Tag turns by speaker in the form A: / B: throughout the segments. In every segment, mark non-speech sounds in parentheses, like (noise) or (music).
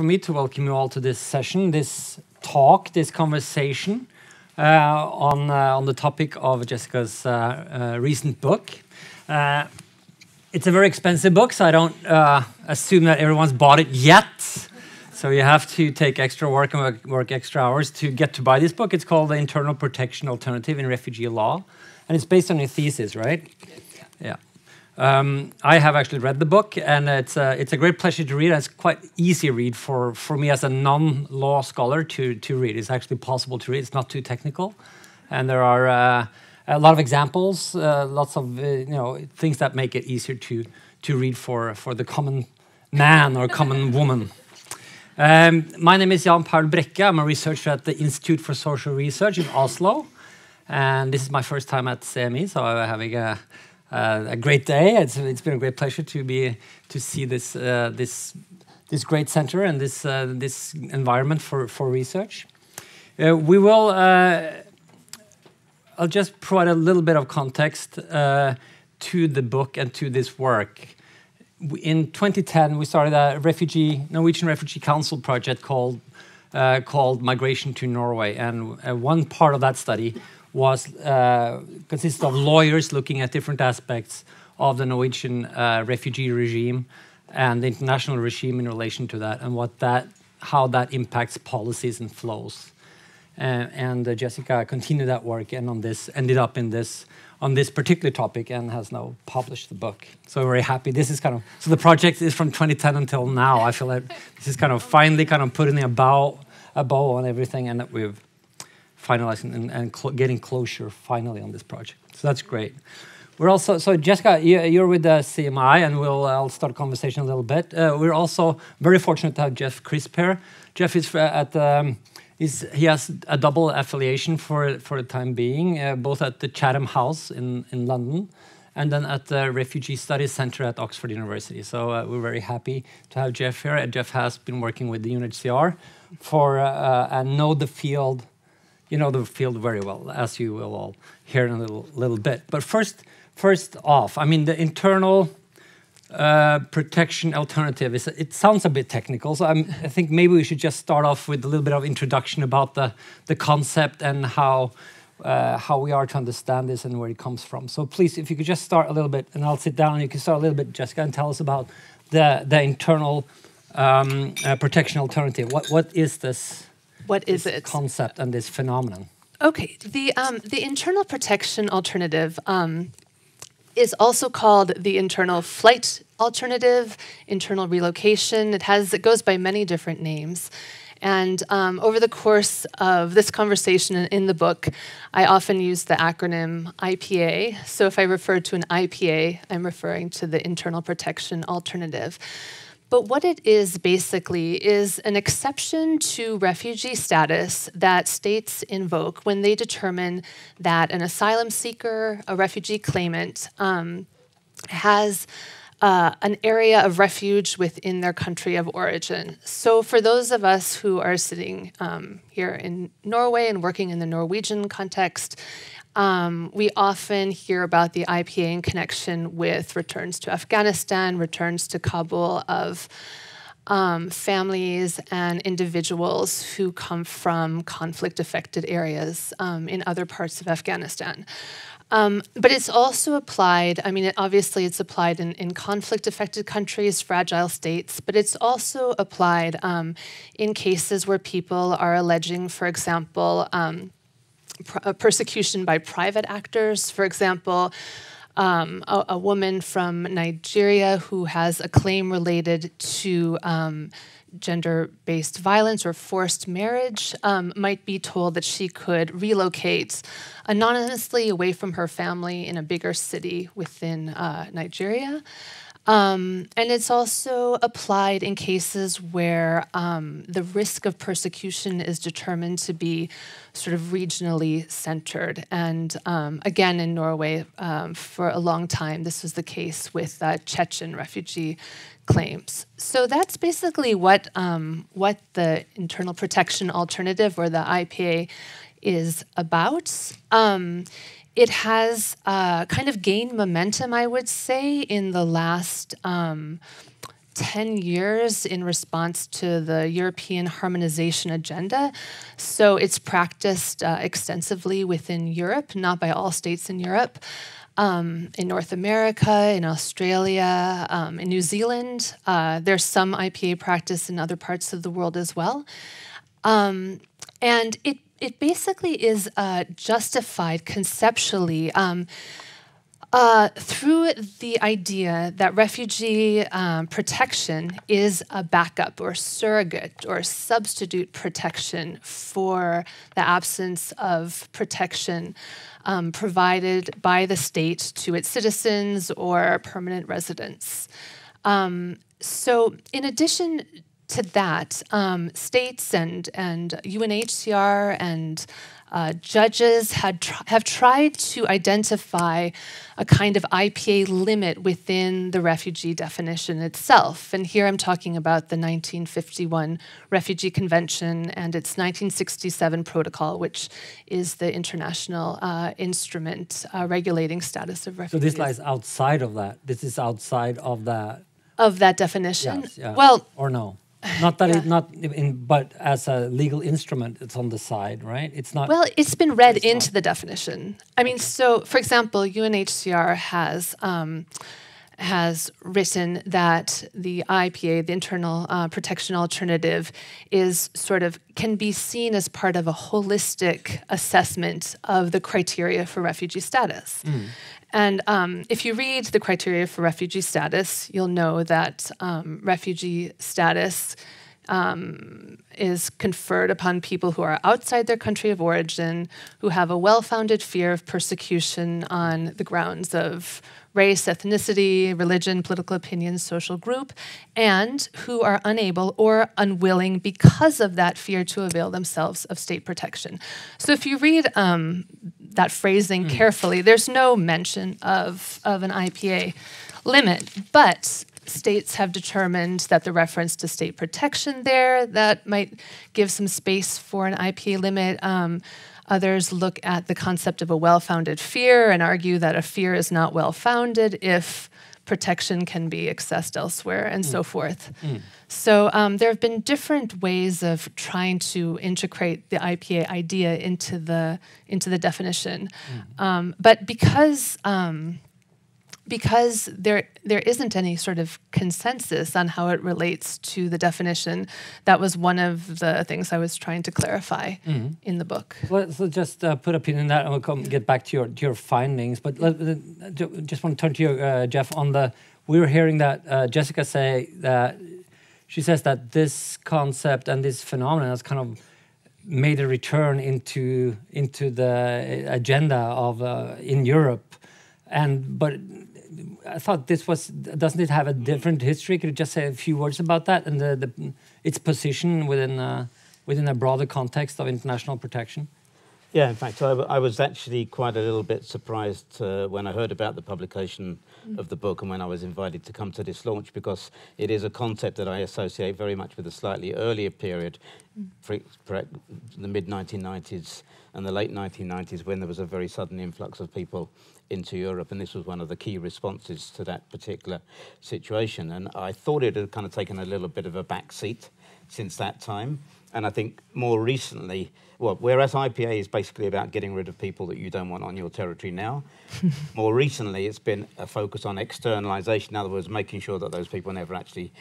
A: for me to welcome you all to this session, this talk, this conversation uh, on, uh, on the topic of Jessica's uh, uh recent book. Uh, it's a very expensive book, so I don't uh, assume that everyone's bought it yet. So you have to take extra work and work, work, extra hours to get to buy this book. It's called The Internal Protection Alternative in Refugee Law, and it's based on your thesis, right? Yeah. Um, I have actually read the book, and it's a, it's a great pleasure to read. It's quite easy read for, for me as a non-law scholar to, to read. It's actually possible to read. It's not too technical, and there are uh, a lot of examples, uh, lots of uh, you know things that make it easier to to read for for the common man or common (laughs) woman. Um, my name is Jan Paul Brekke. I'm a researcher at the Institute for Social Research in Oslo, and this is my first time at CMI, so I'm having a uh, a great day. It's, it's been a great pleasure to be to see this uh, this this great center and this uh, this environment for for research. Uh, we will. Uh, I'll just provide a little bit of context uh, to the book and to this work. In 2010, we started a refugee Norwegian Refugee Council project called called Migration to Norway, and one part of that study was uh, consisted of lawyers looking at different aspects of the Norwegian uh, refugee regime and the international regime in relation to that, and what that, how that impacts policies and flows. Uh, and Jessica continued that work, and on this ended up in this on this particular topic, and has now published the book. So very happy. This is kind of so the project is from 2010 until now. I feel like this is kind of finally kind of putting a bow a bow on everything, and that we've finalizing and, and cl getting closure finally on this project. So that's great. We're also so Jessica, you're with the CMI, and we'll I'll start conversation a little bit. Uh, we're also very fortunate to have Jeff Crisp here. Jeff is at um, is he has a double affiliation for for the time being, uh, both at the Chatham House in in London, and then at the Refugee Studies Center at Oxford University. So uh, we're very happy to have Jeff here. And Jeff has been working with the UNHCR for uh, uh, and know the field you know the field very well, as you will all hear in a little, little bit. But first, first off, I mean the internal uh, protection alternative is it sounds a bit technical, so I'm, i think maybe we should just start off with a little bit of introduction about the the concept and how. Uh, how we are to understand this and where it comes from. So please, if you could just start a little bit, and I'll sit down. You can start a little bit, Jessica, and tell us about the the internal um, uh, protection alternative. What what is this?
B: What is
A: it? Concept and this phenomenon.
B: Okay, the um, the internal protection alternative um, is also called the internal flight alternative, internal relocation. It has it goes by many different names. And um, over the course of this conversation in the book, I often use the acronym IPA. So if I refer to an IPA, I'm referring to the internal protection alternative. But what it is basically is an exception to refugee status that states invoke when they determine that an asylum seeker, a refugee claimant, um, has uh, an area of refuge within their country of origin. So, for those of us who are sitting um, here in Norway and working in the Norwegian context, um, we often hear about the IPA in connection with returns to Afghanistan, returns to Kabul of um, families and individuals who come from conflict affected areas um, in other parts of Afghanistan. Um, but it's also applied, I mean, it, obviously it's applied in, in conflict affected countries, fragile states, but it's also applied um, in cases where people are alleging, for example, um, persecution by private actors. For example, um, a, a, woman from Nigeria who has a claim related to um, gender based violence or forced marriage um, might be told that she could relocate anonymously away from her family in a bigger city within uh, Nigeria. Um, and it's also applied in cases where um, the risk of persecution is determined to be sort of regionally centered. And um, again, in Norway, um, for a long time, this was the case with uh, Chechen refugee claims. So that's basically what um, what the internal protection alternative or the IPA is about. It has uh, kind of gained momentum, I would say, in the last um, 10 years in response to the European harmonization agenda. So it's practiced uh, extensively within Europe, not by all states in Europe. Um, in North America, in Australia, um, in New Zealand, uh, there's some IPA practice in other parts of the world as well. Um, and it, it basically is uh, justified conceptually. Um, uh, through the idea that refugee um, protection is a backup or surrogate or substitute protection for the absence of protection um, provided by the state to its citizens or permanent residents. Um, so, in addition to that, um, states and, and UNHCR and uh, judges had tr- have tried to identify a kind of IPA limit within the refugee definition itself. And here I'm talking about the 1951 Refugee Convention and its 1967 protocol, which is the international uh, instrument uh, regulating status of refugees.
A: So this lies outside of that. This is outside of that.
B: Of that definition?
A: Yes, yeah.
B: Well,
A: or no? (laughs) Not that
B: Yeah.
A: it not in, but as a legal instrument, it's on the side, right? It's not.
B: Well, it's been read
A: It's
B: into
A: not.
B: the definition. I mean, so for example, UNHCR has um, has written that the IPA, the internal uh, protection alternative, is sort of can be seen as part of a holistic assessment of the criteria for refugee status. And um, if you read the criteria for refugee status, you'll know that um, refugee status um, is conferred upon people who are outside their country of origin, who have a well founded fear of persecution on the grounds of race, ethnicity, religion, political opinion, social group, and who are unable or unwilling because of that fear to avail themselves of state protection. So if you read um, that phrasing carefully, there's no mention of, of an IPA limit, but states have determined that the reference to state protection there that might give some space for an IPA limit. Um, others look at the concept of a well-founded fear and argue that a fear is not well-founded if protection can be accessed elsewhere and so forth. So um, there have been different ways of trying to integrate the IPA idea into the into the definition, um, but because um, because there there isn't any sort of consensus on how it relates to the definition. That was one of the things I was trying to clarify in the book.
A: Let's let's just uh, put a pin in that, and we'll come get back to your to your findings. But let, uh, just want to turn to you, uh, Jeff. On the we were hearing that uh, Jessica say that she says that this concept and this phenomenon has kind of made a return into into the agenda of uh, in Europe, and but I thought this was doesn't it have a different history? Could you just say a few words about that and the, the its position within uh, within a broader context of international protection?
C: Yeah, in fact, I, w- I was actually quite a little bit surprised uh, when I heard about the publication of the book and when I was invited to come to this launch because it is a concept that I associate very much with a slightly earlier period, pre- the mid 1990s and the late 1990s, when there was a very sudden influx of people into Europe, and this was one of the key responses to that particular situation. And I thought it had kind of taken a little bit of a back seat since that time. And I think more recently, well, whereas IPA is basically about getting rid of people that you don't want on your territory now, (laughs) more recently it's been a focus on externalization. In other words, making sure that those people never actually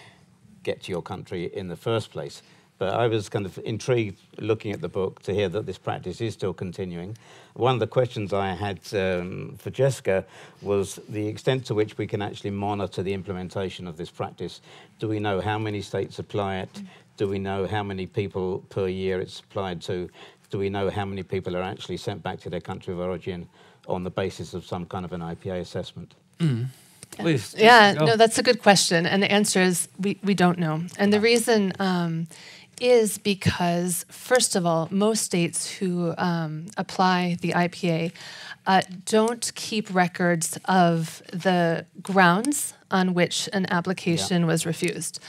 C: get to your country in the first place. But I was kind of intrigued looking at the book to hear that this practice is still continuing. One of the questions I had um, for Jessica was the extent to which we can actually monitor the implementation of this practice. Do we know how many states apply it? Do we know how many people per year it's applied to? Do we know how many people are actually sent back to their country of origin on the basis of some kind of an IPA assessment?
A: Please.
B: Yeah, no, that's a good question. And the answer is we, we don't know. And the reason um, is because, first of all, most states who um, apply the IPA uh, don't keep records of the grounds on which an application was refused.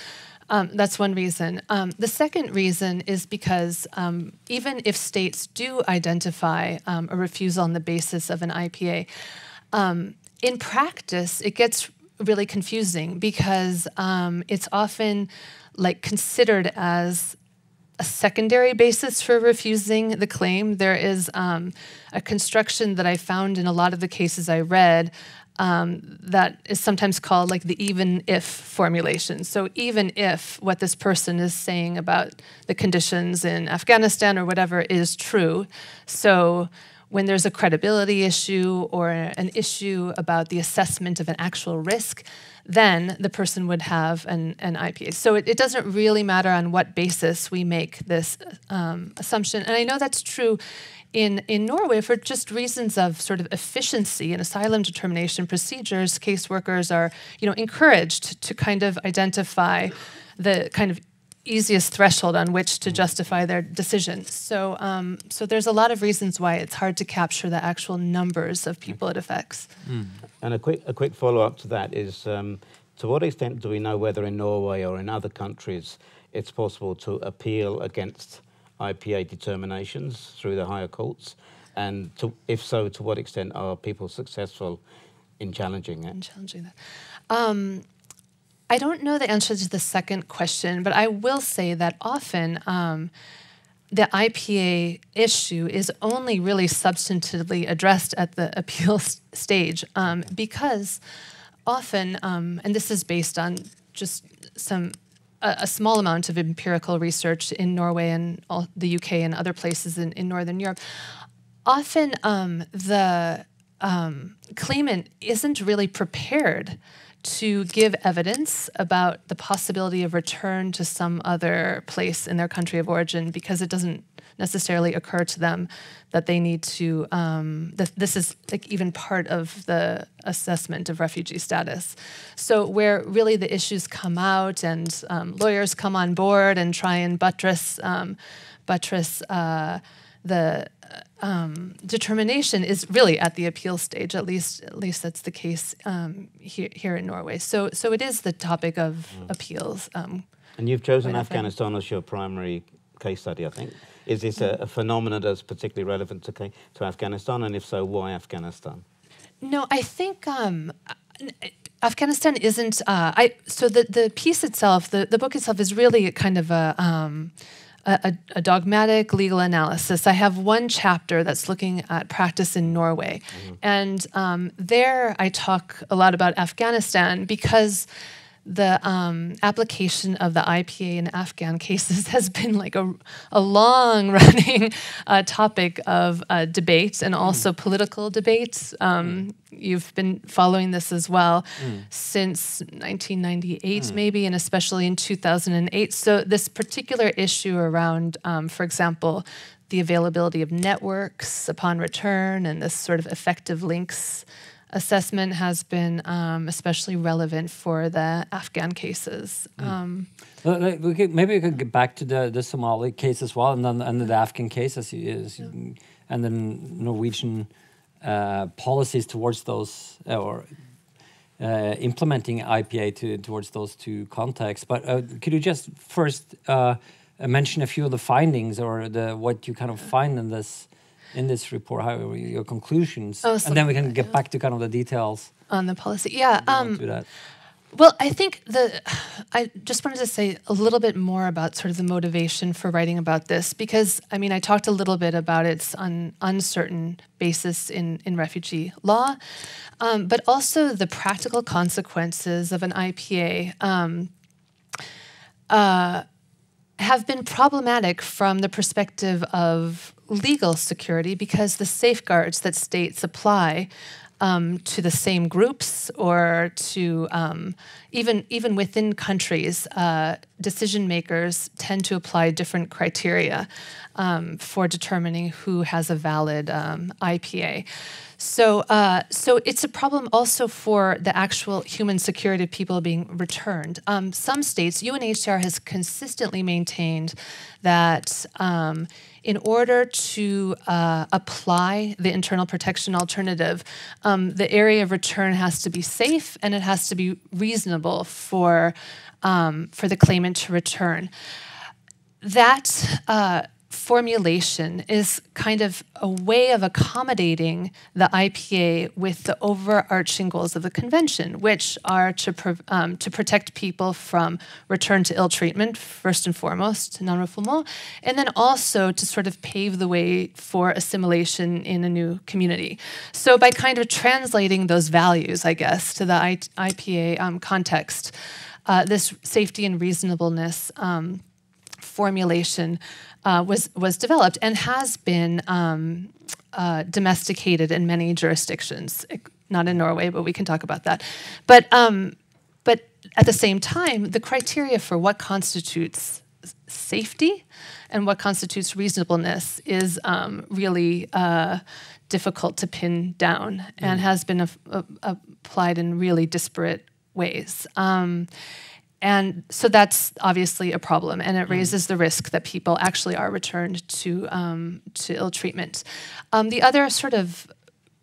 B: Um, that's one reason. Um, the second reason is because um, even if states do identify um, a refusal on the basis of an IPA, um, in practice, it gets really confusing because um, it's often like considered as a secondary basis for refusing the claim. There is um, a construction that I found in a lot of the cases I read um, that is sometimes called like the even if formulation. So, even if what this person is saying about the conditions in Afghanistan or whatever is true, so when there's a credibility issue or an issue about the assessment of an actual risk, then the person would have an, an IPA. So it, it doesn't really matter on what basis we make this um, assumption. And I know that's true in, in Norway for just reasons of sort of efficiency in asylum determination procedures. Caseworkers are you know, encouraged to kind of identify the kind of easiest threshold on which to justify their decision. So, um, so there's a lot of reasons why it's hard to capture the actual numbers of people it affects.
C: Mm. And a quick, a quick follow-up to that is, um, to what extent do we know whether in Norway or in other countries it's possible to appeal against IPA determinations through the higher courts? And to, if so, to what extent are people successful in challenging it?
B: In challenging that. Um, I don't know the answer to the second question, but I will say that often um, the IPA issue is only really substantively addressed at the (laughs) appeal stage um, because often, um, and this is based on just some a, small amount of empirical research in Norway and all, the UK and other places in, in Northern Europe. Often, um, the um, claimant isn't really prepared to give evidence about the possibility of return to some other place in their country of origin because it doesn't necessarily occur to them that they need to um, th- this is like even part of the assessment of refugee status. So where really the issues come out and um, lawyers come on board and try and buttress um, buttress uh, the um, determination is really at the appeal stage. At least, at least that's the case um, here, here in Norway. So, so it is the topic of mm. appeals. Um,
C: and you've chosen Afghanistan as your primary case study, I think. Is this a, a phenomenon that's particularly relevant to, to Afghanistan? And if so, why Afghanistan?
B: No, I think um, Afghanistan isn't. Uh, I so the the piece itself, the the book itself, is really kind of a. A, a, dogmatic legal analysis. I have one chapter that's looking at practice in Norway. Mm-hmm. And um, there I talk a lot about Afghanistan because the um, application of the IPA in Afghan cases (laughs) has been like a, a long (laughs) running uh, topic of uh, debate and also mm. political debate. Um, mm. You've been following this as well mm. since 1998, mm. maybe, and especially in 2008. So, this particular issue around, um, for example, the availability of networks upon return and this sort of effective links assessment has been um, especially relevant for the Afghan cases. Mm. Um,
A: well, we could, maybe we could get back to the, the Somali case as well, and then and the Afghan case, as you, as yeah. and then Norwegian uh, policies towards those uh, or. Uh, implementing IPA to, towards those two contexts, but uh, could you just first uh, mention a few of the findings or the what you kind of find in this in this report? How are your conclusions? Oh, and then we can get back to kind of the details
B: on the policy. Yeah. Um, well, I think the I just wanted to say a little bit more about sort of the motivation for writing about this because I mean I talked a little bit about its un, uncertain basis in in refugee law, um, but also the practical consequences of an IPA. Um, uh, have been problematic from the perspective of legal security because the safeguards that states apply um, to the same groups or to um, even even within countries, uh, decision makers tend to apply different criteria um, for determining who has a valid um, IPA. So, uh, so it's a problem also for the actual human security of people being returned. Um, some states, UNHCR has consistently maintained that um, in order to uh, apply the internal protection alternative, um, the area of return has to be safe and it has to be reasonable for um, for the claimant to return. That. Uh, formulation is kind of a way of accommodating the IPA with the overarching goals of the convention, which are to, pro- um, to protect people from return to ill treatment, first and foremost, non refoulement, and then also to sort of pave the way for assimilation in a new community. So, by kind of translating those values, I guess, to the I- IPA um, context, uh, this safety and reasonableness um, formulation uh, was was developed and has been um, uh, domesticated in many jurisdictions. Not in Norway, but we can talk about that. But um, but at the same time, the criteria for what constitutes safety and what constitutes reasonableness is um, really uh, difficult to pin down and mm. has been applied in really disparate ways. Um, and so that's obviously a problem, and it mm. raises the risk that people actually are returned to um, to ill treatment. Um, the other sort of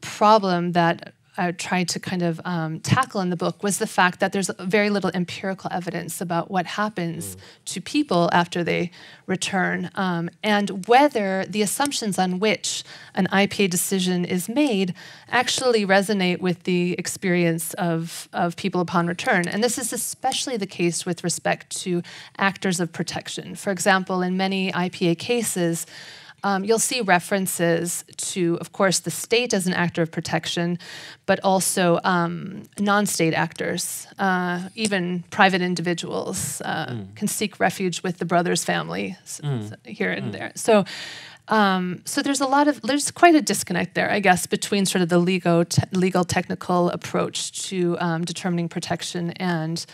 B: problem that I tried to kind of um, tackle in the book was the fact that there's very little empirical evidence about what happens mm. to people after they return um, and whether the assumptions on which an IPA decision is made actually resonate with the experience of, of people upon return. And this is especially the case with respect to actors of protection. For example, in many IPA cases, um, you'll see references to, of course, the state as an actor of protection, but also um, non state actors, uh, even private individuals uh, mm. can seek refuge with the brother's family mm. here and mm. there. So, um, so there's a lot of there's quite a disconnect there, I guess, between sort of the legal te- legal technical approach to um, determining protection and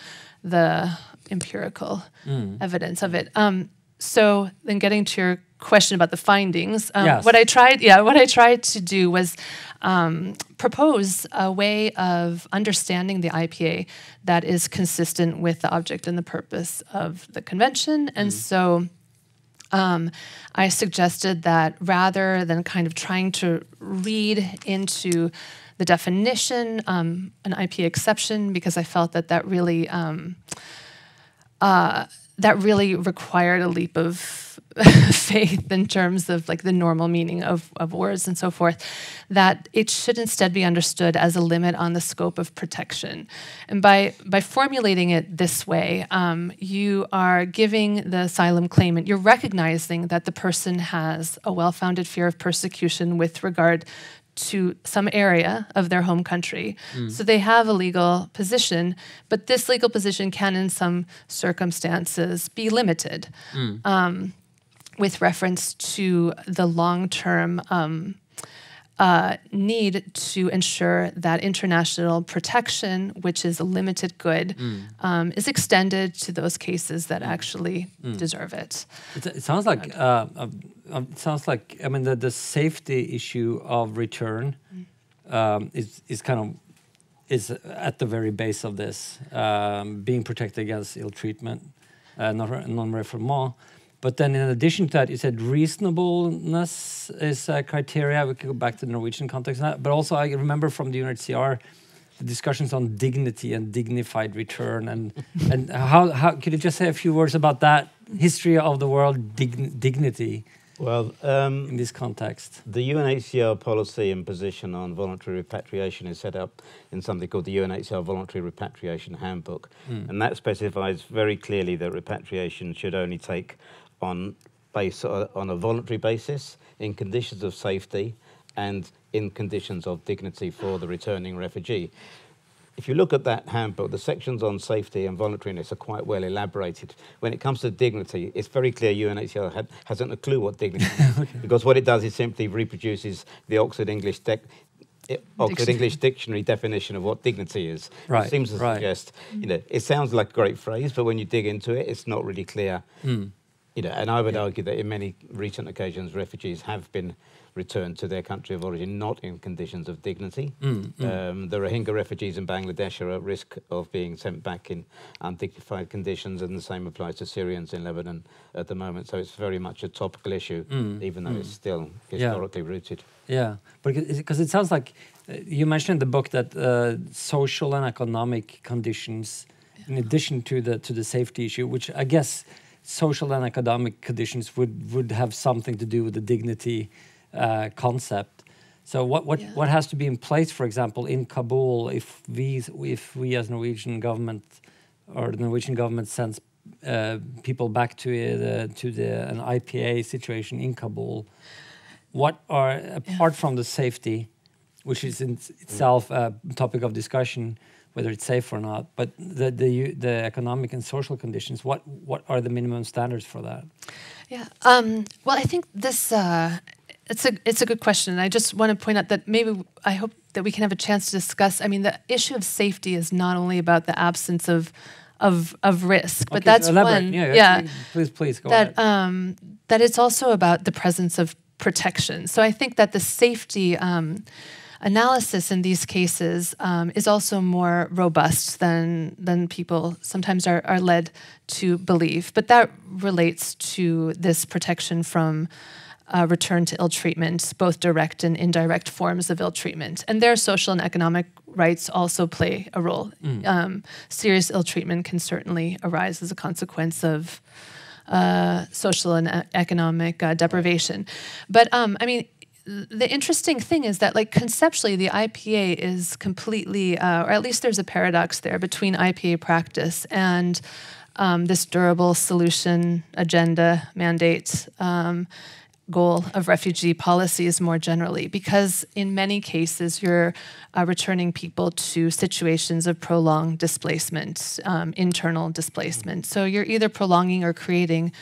B: the empirical mm. evidence of it. Um, so then, getting to your question about the findings. Um, yes. What I tried, yeah, what I tried to do was um, propose a way of understanding the IPA that is consistent with the object and the purpose of the convention, and mm. so. Um, I suggested that rather than kind of trying to read into the definition, um, an IPA exception, because I felt that that really um, uh, that really required a leap of (laughs) faith in terms of like the normal meaning of, of words and so forth, that it should instead be understood as a limit on the scope of protection. And by, by formulating it this way, um, you are giving the asylum claimant, you're recognizing that the person has a well founded fear of persecution with regard to some area of their home country. Mm. So they have a legal position, but this legal position can, in some circumstances, be limited mm. um, with reference to the long term. Um, uh, need to ensure that international protection, which is a limited good, mm. um, is extended to those cases that mm. actually mm. deserve it.
A: It, it sounds like uh, uh, um, it sounds like I mean the, the safety issue of return mm. um, is is kind of is at the very base of this um, being protected against ill treatment, uh, non-refoulement. But then, in addition to that, you said reasonableness is a criteria. We could go back to the Norwegian context, but also I remember from the UNHCR the discussions on dignity and dignified return, and (laughs) and how how could you just say a few words about that history of the world dig, dignity?
C: Well, um,
A: in this context,
C: the UNHCR policy and position on voluntary repatriation is set up in something called the UNHCR Voluntary Repatriation Handbook, mm. and that specifies very clearly that repatriation should only take on base uh, on a voluntary basis in conditions of safety and in conditions of dignity for the returning refugee. If you look at that handbook, the sections on safety and voluntariness are quite well elaborated. When it comes to dignity, it's very clear UNHCR had, hasn't a clue what dignity (laughs) is, okay. because what it does is simply reproduces the Oxford English Oxford English Dictionary definition of what dignity is.
A: Right,
C: it seems to
A: right.
C: suggest, you know, it sounds like a great phrase, but when you dig into it, it's not really clear. Mm you know, and I would yeah. argue that in many recent occasions, refugees have been returned to their country of origin not in conditions of dignity. Mm, mm. Um, the Rohingya refugees in Bangladesh are at risk of being sent back in undignified conditions, and the same applies to Syrians in Lebanon at the moment. So it's very much a topical issue, mm, even though it's mm. still historically
A: yeah.
C: rooted.
A: Yeah, but because it sounds like uh, you mentioned in the book that uh, social and economic conditions, in addition to the to the safety issue, which I guess social and economic conditions would would have something to do with the dignity uh, concept. So what what
B: Yeah.
A: what has to be in place, for example, in Kabul, if we if we as Norwegian government or the Norwegian government sends uh, people back to uh, the, to the an IPA situation in Kabul, what are apart from the safety, which is in itself a topic of discussion, whether it's safe or not, but the the the economic and social conditions. What what are the minimum standards for that?
B: Yeah. Um, well, I think this uh, it's a it's a good question, and I just want to point out that maybe I hope that we can have a chance to discuss. I mean, the issue of safety is not only about the absence of of of risk, but
A: Okay, so
B: that's
A: elaborate.
B: one.
A: Yeah,
B: yeah
A: Please, please go
B: that
A: ahead.
B: um, that it's also about the presence of protection. So I think that the safety um, analysis in these cases um, is also more robust than than people sometimes are, are led to believe. But that relates to this protection from. Uh, return to ill treatment, both direct and indirect forms of ill treatment. And their social and economic rights also play a role. Um, serious ill treatment can certainly arise as a consequence of uh, social and e- economic uh, deprivation. But um, I mean, the interesting thing is that, like conceptually, the IPA is completely, uh, or at least there's a paradox there between IPA practice and um, this durable solution agenda mandate. Um, goal of refugee policies more generally, because in many cases you're uh, returning people to situations of prolonged displacement, um, internal displacement. So you're either prolonging or creating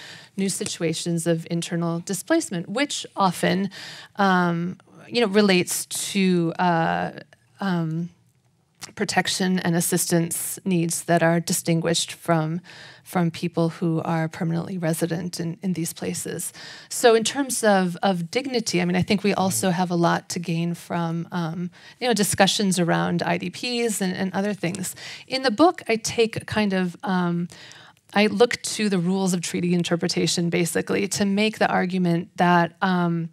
B: new situations of internal displacement, which often, um, you know, relates to. Uh, um, protection and assistance needs that are distinguished from from people who are permanently resident in, in these places. So in terms of, of dignity, I mean, I think we also have a lot to gain from um, you know discussions around IDPs and, and other things. In the book, I take kind of um, I look to the rules of treaty interpretation basically to make the argument that um,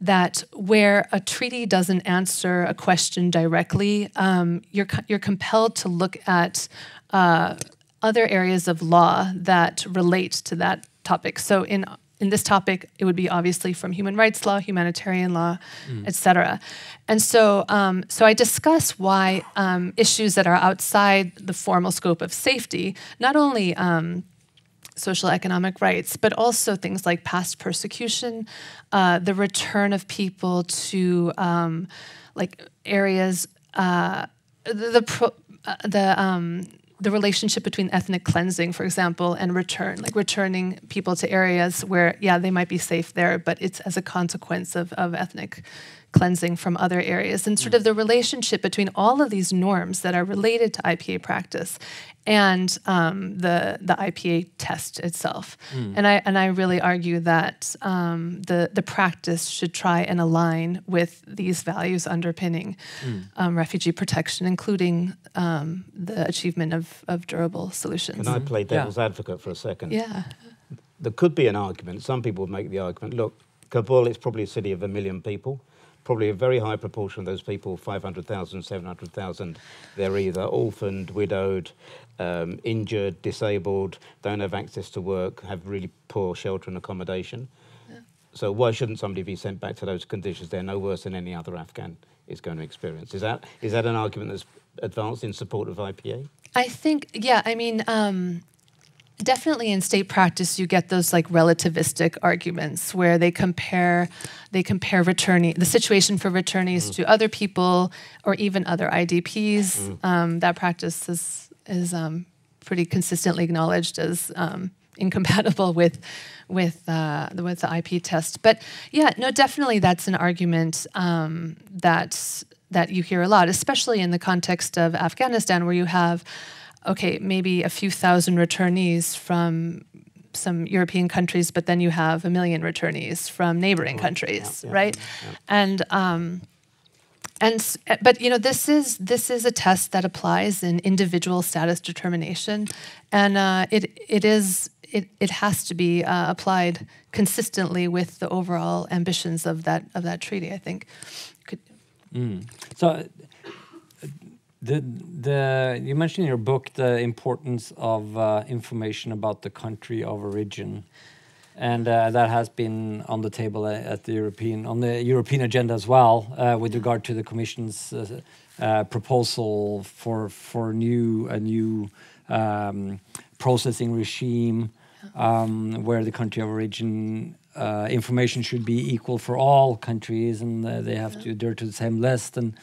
B: that where a treaty doesn't answer a question directly, um, you're you're compelled to look at uh, other areas of law that relate to that topic. So in in this topic, it would be obviously from human rights law, humanitarian law, et cetera. And so, um, so I discuss why um, issues that are outside the formal scope of safety, not only um, social economic rights, but also things like past persecution, uh, the return of people to um, like areas, uh, the the, pro, uh, the um, the relationship between ethnic cleansing, for example, and return, like returning people to areas where, yeah, they might be safe there, but it's as a consequence of, of ethnic cleansing from other areas, and sort of the relationship between all of these norms that are related to IPA practice and um, the the IPA test itself. And I and I really argue that um, the the practice should try and align with these values underpinning um, refugee protection, including um, the achievement of, of durable solutions.
C: Can I play devil's advocate for a second?
B: yeah.
C: There could be an argument. Some people would make the argument look, Kabul is probably a city of a million people. Probably a very high proportion of those people, 500,000, 700,000, they're either orphaned, widowed, um, injured, disabled, don't have access to work, have really poor shelter and accommodation. So why shouldn't somebody be sent back to those conditions? They're no worse than any other Afghan is going to experience. Is that is that an argument that's advanced in support of IPA?
B: I think, yeah, I mean, um, definitely in state practice, you get those like relativistic arguments where they compare, they compare returning the situation for returnees to other people or even other IDPs. Um, that practice is is um, pretty consistently acknowledged as um, (laughs) incompatible with with uh, the, with the IP test. But yeah, no, definitely that's an argument um, that that you hear a lot, especially in the context of Afghanistan, where you have okay, maybe a few thousand returnees from some European countries, but then you have a million returnees from neighboring countries,
C: yeah,
B: right? And um, and uh, but you know this is this is a test that applies in individual status determination, and uh, it it is it, it has to be uh, applied consistently with the overall ambitions of that of that treaty. I think. Could,
A: So uh, The, the, you mentioned in your book the importance of uh, information about the country of origin, and uh, that has been on the table at the European on the European agenda as well, uh, with regard to the Commission's uh, uh, proposal for for new a new um, processing regime, um, where the country of origin uh, information should be equal for all countries, and they have to adhere to the same list. And.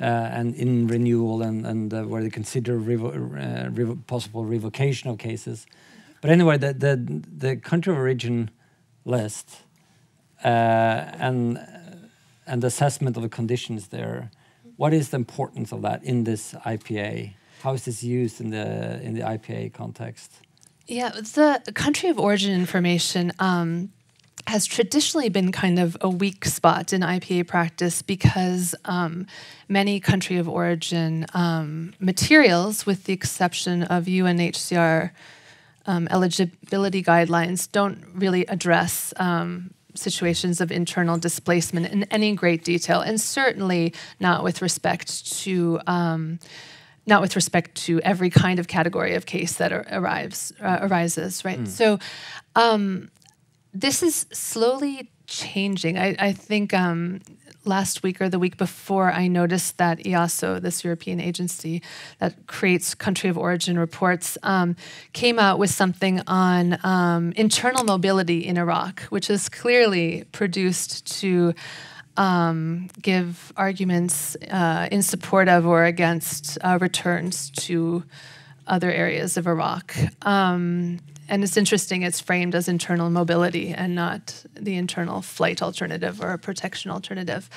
A: Uh, and in renewal and, and uh, where they consider revo uh, revo possible revocation of cases. But anyway, the, the, the country of origin list and, and assessment of the conditions there, what is the importance of that in this IPA? How is this used in the, in the IPA context?
B: Yeah, the country of origin information um, has traditionally been kind of a weak spot in IPA practice because um, many country of origin um, materials, with the exception of UNHCR um, eligibility guidelines, don't really address um, situations of internal displacement in any great detail, and certainly not with respect to um, not with respect to every kind of category of case that arrives uh, arises, right? Mm. So, um, this is slowly changing. I, I think um, last week or the week before, I noticed that EASO, this European agency that creates country of origin reports, um, came out with something on um, internal mobility in Iraq, which is clearly produced to um, give arguments uh, in support of or against uh, returns to other areas of Iraq. And it's interesting, it's framed as internal mobility and not the internal flight alternative or a protection alternative.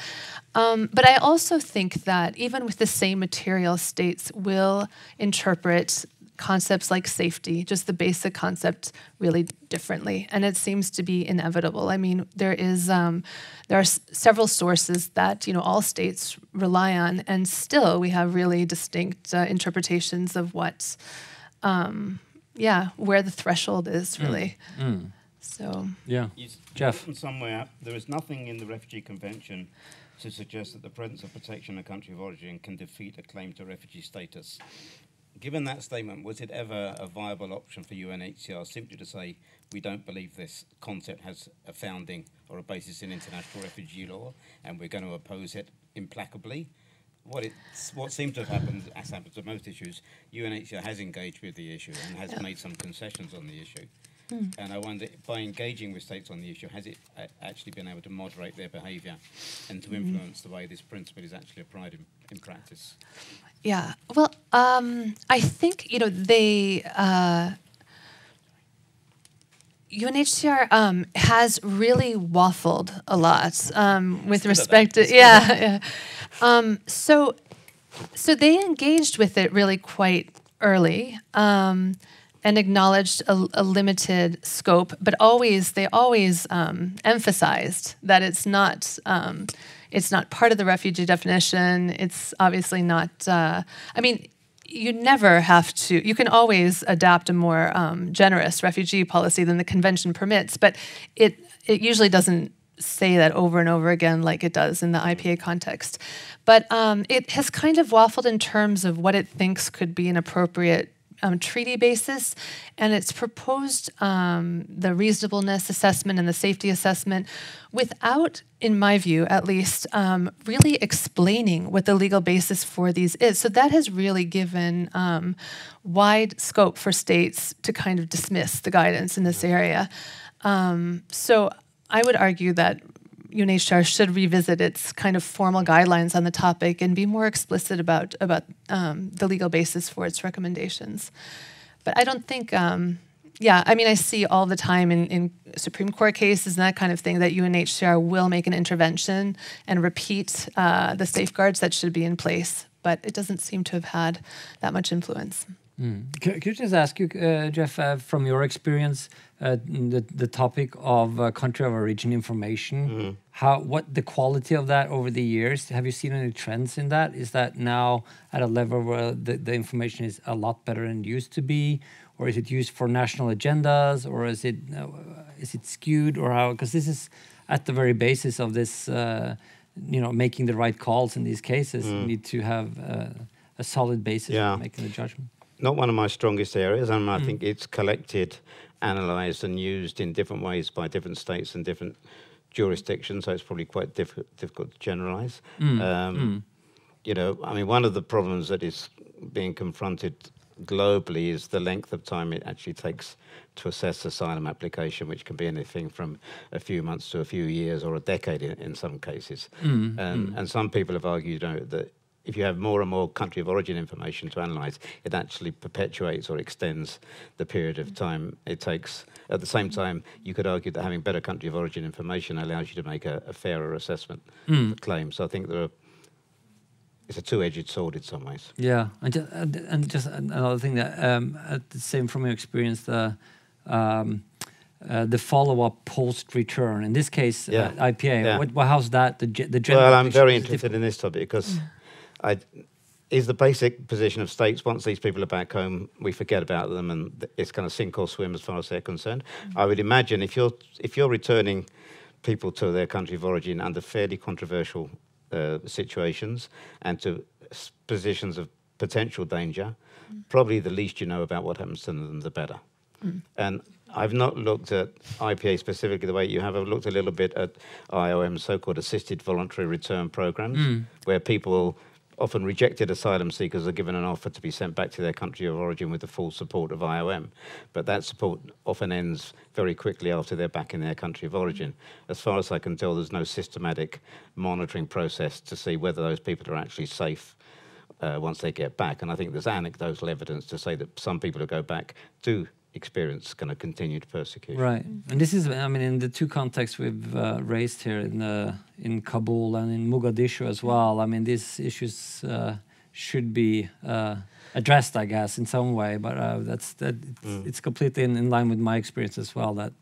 B: Um, but I also think that even with the same material, states will interpret concepts like safety, just the basic concept, really differently, and it seems to be inevitable. I mean, there is um, there are several sources that you know all states rely on, and still we have really distinct uh, interpretations of what um, yeah, where the threshold is mm. really. Mm. Mm. So
A: yeah, Jeff.
C: Somewhere there is nothing in the Refugee Convention to suggest that the presence of protection in a country of origin can defeat a claim to refugee status. Given that statement, was it ever a viable option for UNHCR simply to say we don't believe this concept has a founding or a basis in international refugee law, and we're going to oppose it implacably? What it what seems to have happened, as happens to most issues, UNHCR has engaged with the issue and has made some concessions on the issue. Mm. And I wonder, by engaging with states on the issue, has it actually been able to moderate their behaviour and to hmm. influence mm. the way this principle is actually applied in, in practice?
B: Yeah, well, um, I think you know they. Uh, UNHCR um, has really waffled a lot um, with respect to yeah, yeah. Um, so so they engaged with it really quite early um, and acknowledged a, a, limited scope, but always they always um, emphasized that it's not um, it's not part of the refugee definition. It's obviously not. Uh, I mean you never have to, you can always adopt a more um, generous refugee policy than the convention permits, but it, it usually doesn't say that over and over again like it does in the IPA context. But um, it has kind of waffled in terms of what it thinks could be an appropriate um, treaty basis, and it's proposed um, the reasonableness assessment and the safety assessment without, in my view at least, um, really explaining what the legal basis for these is. So that has really given um, wide scope for states to kind of dismiss the guidance in this area. Um, so I would argue that UNHCR should revisit its kind of formal guidelines on the topic and be more explicit about about um, the legal basis for its recommendations. But I don't think, um, yeah, I mean, I see all the time in, in Supreme Court cases and that kind of thing that UNHCR will make an intervention and repeat uh, the safeguards that should be in place, but it doesn't seem to have had that much influence.
A: Mm. Could, could, I just ask you, uh, Jeff, uh, from your experience, uh, the the topic of uh, country of origin information, mm. how what the quality of that over the years? Have you seen any trends in that? Is that now at a level where the, the information is a lot better than it used to be, or is it used for national agendas, or is it uh, is it skewed, or how? Because this is at the very basis of this, uh, you know, making the right calls in these cases. Mm. You need to have a solid basis
C: Yeah.
A: for making the judgment.
C: Not one of my strongest areas, and
A: Mm.
C: I think it's collected, analysed, and used in different ways by different states and different jurisdictions. So it's probably quite diff- difficult to generalise.
A: Mm.
C: Um, You know, I mean, one of the problems that is being confronted globally is the length of time it actually takes to assess asylum application, which can be anything from a few months to a few years or a decade in, in some cases.
A: Mm,
C: And, and some people have argued you know, that if you have more and more country of origin information to analyse, it actually perpetuates or extends the period of time it takes. At the same time, you could argue that having better country of origin information allows you to make a, a fairer assessment
A: Mm.
C: of the claim. So I think there are, it's a two-edged sword in some ways.
A: Yeah, and just, and, and just another thing that um, uh, the same from your experience, the um, uh, the follow-up post-return. In this case,
C: Yeah.
A: uh, IPA.
C: Yeah.
A: What, well, how's that? The the general.
C: Well, I'm very interested
A: difficult.
C: in this topic because I is the basic position of states once these people are back home, we forget about them and it's kind of sink or swim as far as they're concerned. Mm-hmm. I would imagine if you're if you're returning people to their country of origin under fairly controversial uh, situations and to positions of potential danger, mm. probably the least you know about what happens to them, the better. Mm. And I've not looked at IPA specifically the way you have. I've looked a little bit at IOM's so-called assisted voluntary return programs, mm. where people, often rejected asylum seekers, are given an offer to be sent back to their country of origin with the full support of IOM. But that support often ends very quickly after they're back in their country of origin. As far as I can tell, there's no systematic monitoring process to see whether those people are actually safe uh, once they get back. And I think there's anecdotal evidence to say that some people who go back do experience kind of continued persecution.
A: Right, and this is, I mean, in the two contexts we've uh, raised here in uh, in Kabul and in Mogadishu as well. I mean, these issues uh, should be uh, addressed, I guess, in some way. But uh, that's that. It's, it's completely in, in line with my experience as well. That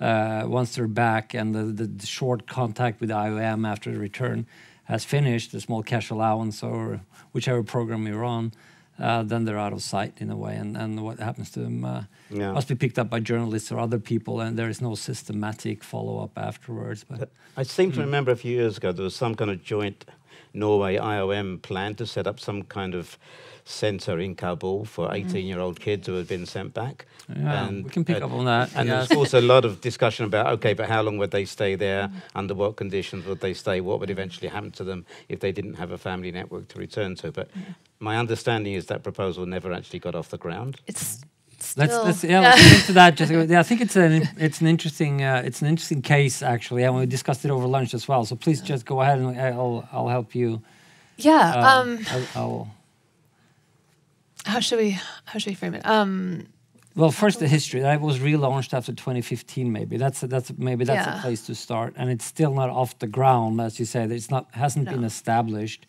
A: uh, once they're back and the, the, the short contact with IOM after the return has finished, the small cash allowance or whichever program you're on. Uh, then they're out of sight in a way, and, and what happens to them uh,
C: Yeah.
A: must be picked up by journalists or other people, and there is no systematic follow up afterwards. But
C: I seem
A: Hmm.
C: to remember a few years ago there was some kind of joint Norway IOM plan to set up some kind of centre in Kabul for 18 year old kids who had been sent back.
A: Yeah, we can pick up on that.
C: And
A: yes.
C: there's also a lot of discussion about okay, but how long would they stay there? Under what conditions would they stay? What would eventually happen to them if they didn't have a family network to return to? But my understanding is that proposal never actually got off the ground.
B: It's
A: Let's,
B: still,
A: let's yeah, let's get into that. Just (laughs) yeah, I think it's an it's an interesting uh, it's an interesting case actually, and we discussed it over lunch as well. So please just go ahead and I'll I'll help you.
B: yeah.
A: Uh,
B: um,
A: I'll, I'll
B: how should we how should we frame it? Um,
A: Well, first the history. That was relaunched after 2015. Maybe that's that's maybe that's a place to start, and it's still not off the ground, as you said. It's not hasn't been established,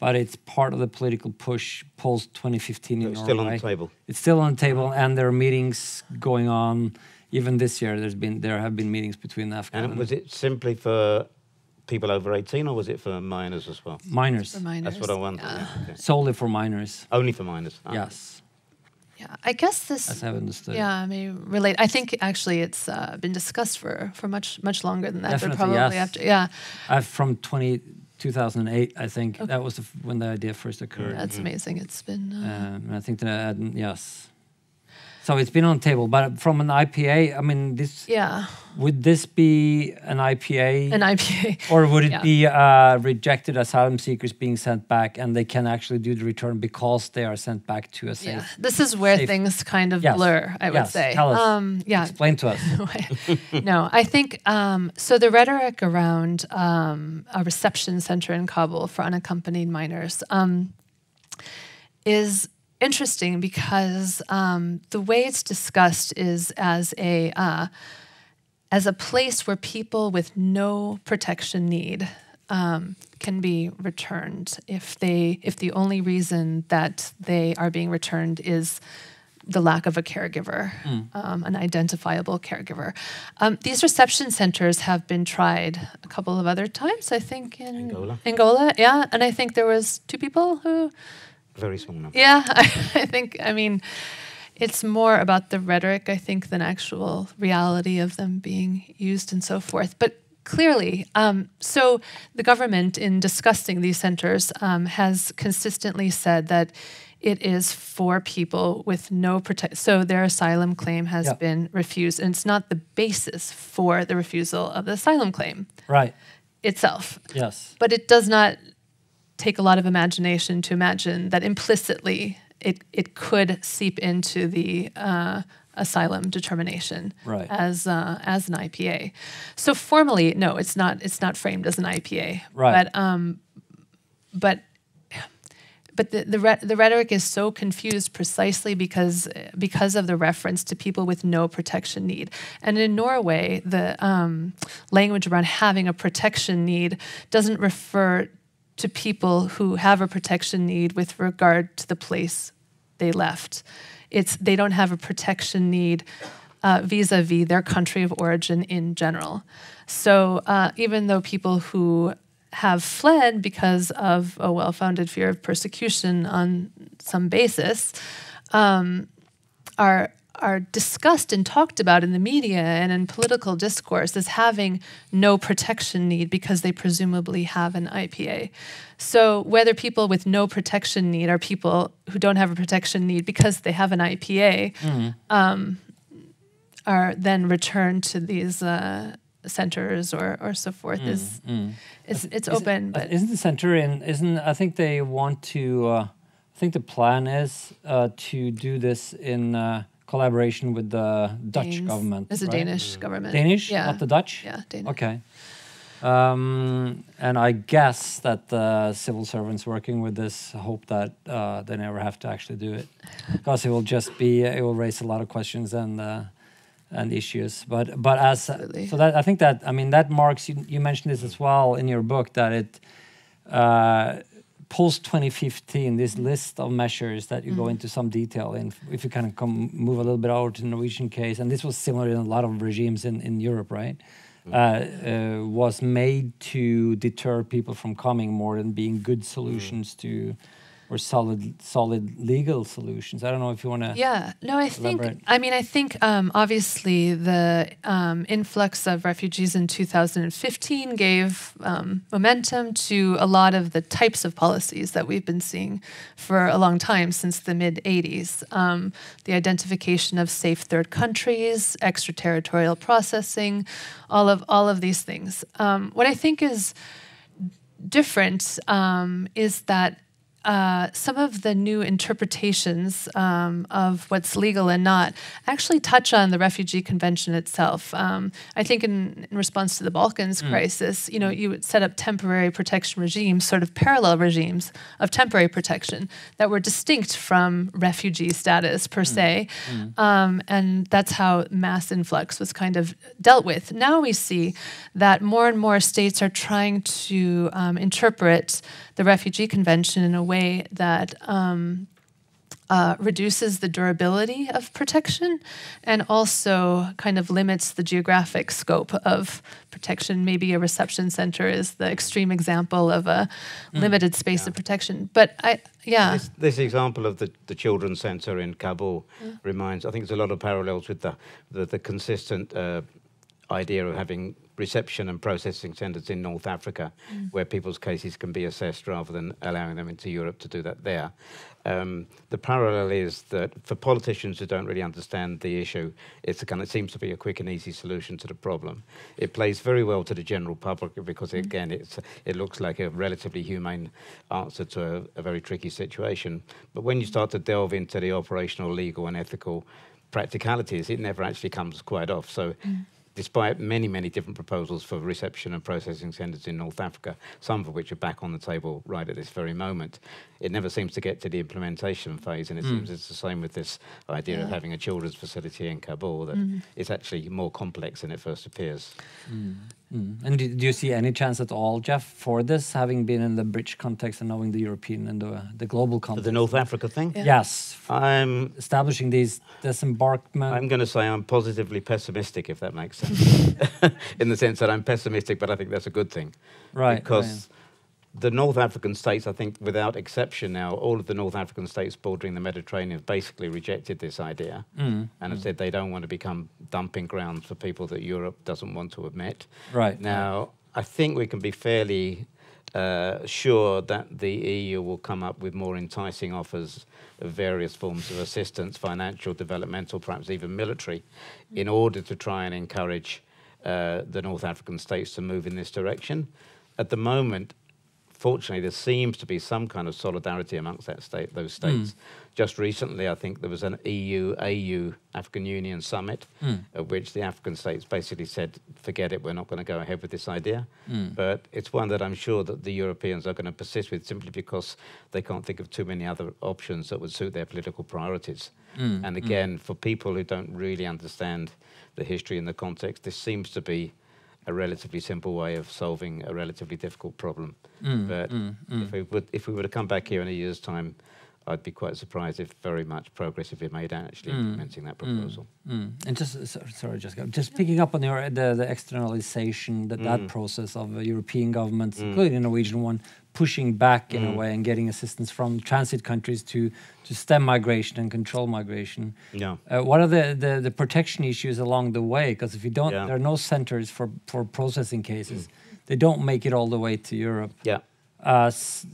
A: but it's part of the political push post 2015 in
C: It's still on the table.
A: It's still on the table, and there are meetings going on. Even this year, there's been there have been meetings between Afghan
C: And was it simply for people over 18 or was it for minors as well?
A: minors,
B: for minors.
C: That's what I wanted.
B: Yeah.
C: yeah, okay.
A: solely for minors.
C: Only for minors. Ah.
A: Yes,
B: Yeah, I guess this.
A: as I've understood.
B: Yeah, I mean, relate. I think actually it's uh, been discussed for for much much longer than that.
A: Definitely,
B: probably
A: yes.
B: after. Yeah,
A: Uh, from 20, 2008, I think that was the f- when the idea first occurred.
B: that's amazing. It's been. Uh,
A: Um, and I think that uh, yes. So it's been on the table, but from an IPA, I mean, this
B: yeah,
A: would this be an IPA,
B: an IPA. (laughs)
A: or would it
B: yeah.
A: be uh, rejected asylum seekers being sent back, and they can actually do the return because they are sent back to a safe?
B: Yeah, this is where
A: safe-
B: things kind of
A: Yes.
B: blur. I would
A: Yes,
B: say.
A: tell us.
B: Um, yeah,
A: Explain to us. (laughs)
B: no, I think um, so. The rhetoric around um, a reception center in Kabul for unaccompanied minors um, is interesting because um, the way it's discussed is as a uh, as a place where people with no protection need um, can be returned if they if the only reason that they are being returned is the lack of a caregiver, um, an identifiable caregiver. Um, these reception centers have been tried a couple of other times, I think, in
C: Angola.
B: Angola, yeah, and I think there was two people who
C: Very small number.
B: yeah, (laughs) I think, I mean, it's more about the rhetoric, I think, than actual reality of them being used and so forth. But clearly. Um, so the government, in discussing these centers, um, has consistently said that it is for people with no protect. So their asylum claim has
A: Yeah.
B: been refused, and it's not the basis for the refusal of the asylum claim
A: Right.
B: itself.
A: Yes.
B: But it does not take a lot of imagination to imagine that implicitly it, it could seep into the uh, asylum determination
A: Right.
B: as uh, as an IPA. So formally, no, it's not it's not framed as an IPA.
A: Right.
B: But um, but but the the, re- the rhetoric is so confused precisely because because of the reference to people with no protection need. And in Norway, the um, language around having a protection need doesn't refer to people who have a protection need with regard to the place they left. It's they don't have a protection need uh, vis-a-vis their country of origin in general. So uh, even though people who have fled because of a well-founded fear of persecution on some basis um, are are discussed and talked about in the media and in political discourse as having no protection need because they presumably have an IPA. So whether people with no protection need are people who don't have a protection need because they have an IPA, um, are then returned to these uh, centers or or so forth is it's it's
A: Is-
B: open,
A: uh,
B: but
A: isn't the center in? Isn't I think they want to. Uh, I think the plan is uh, to do this in uh, collaboration with the Dutch
B: Danes-
A: government.
B: It's a
A: right?
B: Danish government.
A: Danish,
B: yeah,
A: not the Dutch.
B: yeah, Danish.
A: Okay. Um, and I guess that the civil servants working with this hope that uh, they never have to actually do it, because it will just be it will raise a lot of questions and uh, and issues. But but as
B: Absolutely.
A: so that I think that I mean that marks you, you mentioned this as well in your book that it uh, post 2015 this list of measures that you go into some detail in if you kind of come move a little bit over to the Norwegian case and this was similar in a lot of regimes in, in Europe right? Uh, uh, was made to deter people from coming more than being good solutions to or solid solid legal solutions I don't know if you want to
B: Yeah, no, I think,
A: Elaborate.
B: I mean, I think um, obviously the um, influx of refugees in 2015 gave um, momentum to a lot of the types of policies that we've been seeing for a long time since the mid 80s. Um, the identification of safe third countries, extraterritorial processing, all of all of these things. Um, what I think is different um, is that uh, some of the new interpretations um, of what's legal and not actually touch on the refugee convention itself. Um, I think in, in response to the Balkans crisis, you know, you would set up temporary protection regimes, sort of parallel regimes of temporary protection that were distinct from refugee status per se, um, and that's how mass influx was kind of dealt with. Now we see that more and more states are trying to um, interpret the Refugee Convention in a way that um, uh, reduces the durability of protection and also kind of limits the geographic scope of protection. Maybe a reception center is the extreme example of a limited space of protection. But I, yeah.
C: This, this example of the, the children's centre in Kabul reminds, I think there's a lot of parallels with the, the, the consistent uh, idea of having reception and processing centres in North Africa, mm. where people's cases can be assessed rather than allowing them into Europe to do that there. Um, the parallel is that for politicians who don't really understand the issue, it's a kind of, it seems to be a quick and easy solution to the problem. It plays very well to the general public because mm. again, it's it looks like a relatively humane answer to a, a very tricky situation. But when you mm. start to delve into the operational, legal, and ethical practicalities, it never actually comes quite off. So. Despite many, many different proposals for reception and processing centres in North Africa, some of which are back on the table right at this very moment, it never seems to get to the implementation phase. And it seems it's the same with this idea of having a children's facility in Kabul, that it's actually more complex than it first appears.
A: Mm. Mm. And do, do you see any chance at all, Jeff, for this, having been in the bridge context and knowing the European and the, the global context?
C: the North Africa thing,
B: Yeah.
A: Yes,
C: I'm
A: establishing these disembarkment.
C: I'm going to say I'm positively pessimistic, if that makes sense. (laughs) (laughs) in the sense that I'm pessimistic, but I think that's a good thing.
A: right.
C: because the North African states, I think, without exception now, all of the North African states bordering the Mediterranean have basically rejected this idea
A: Mm.
C: and have said they don't want to become dumping grounds for people that Europe doesn't want to admit.
A: Right.
C: Now, I think we can be fairly uh, sure that the EU will come up with more enticing offers of various forms of assistance, financial, developmental, perhaps even military, in order to try and encourage uh, the North African states to move in this direction. At the moment, fortunately, there seems to be some kind of solidarity amongst that state, those hmm. states. Just recently, I think there was an EU AU African Union summit, hmm. at which the African states basically said, "Forget it, we're not going to go ahead with this idea." Hmm. But it's one that I'm sure that the Europeans are going to persist with, simply because they can't think of too many other options that would suit their political priorities. And again, for people who don't really understand the history and the context, this seems to be a relatively simple way of solving a relatively difficult problem. but if we would, if we were to come back here in a year's time, I'd be quite surprised if very much progress had been made actually implementing that proposal.
A: Mm. And just so- sorry, Jessica, just picking up on your the, the externalization that
C: Mm.
A: that process of uh, European governments, including the Norwegian one, pushing back in a
C: Mm.
A: way and getting assistance from transit countries to to stem migration and control migration.
C: Yeah.
A: Uh, what are the, the, the protection issues along the way? Because if you don't,
C: Yeah. Mm.
A: there are no centers for, for processing cases. They don't make it all the way to Europe.
C: Yeah.
A: Uh, s-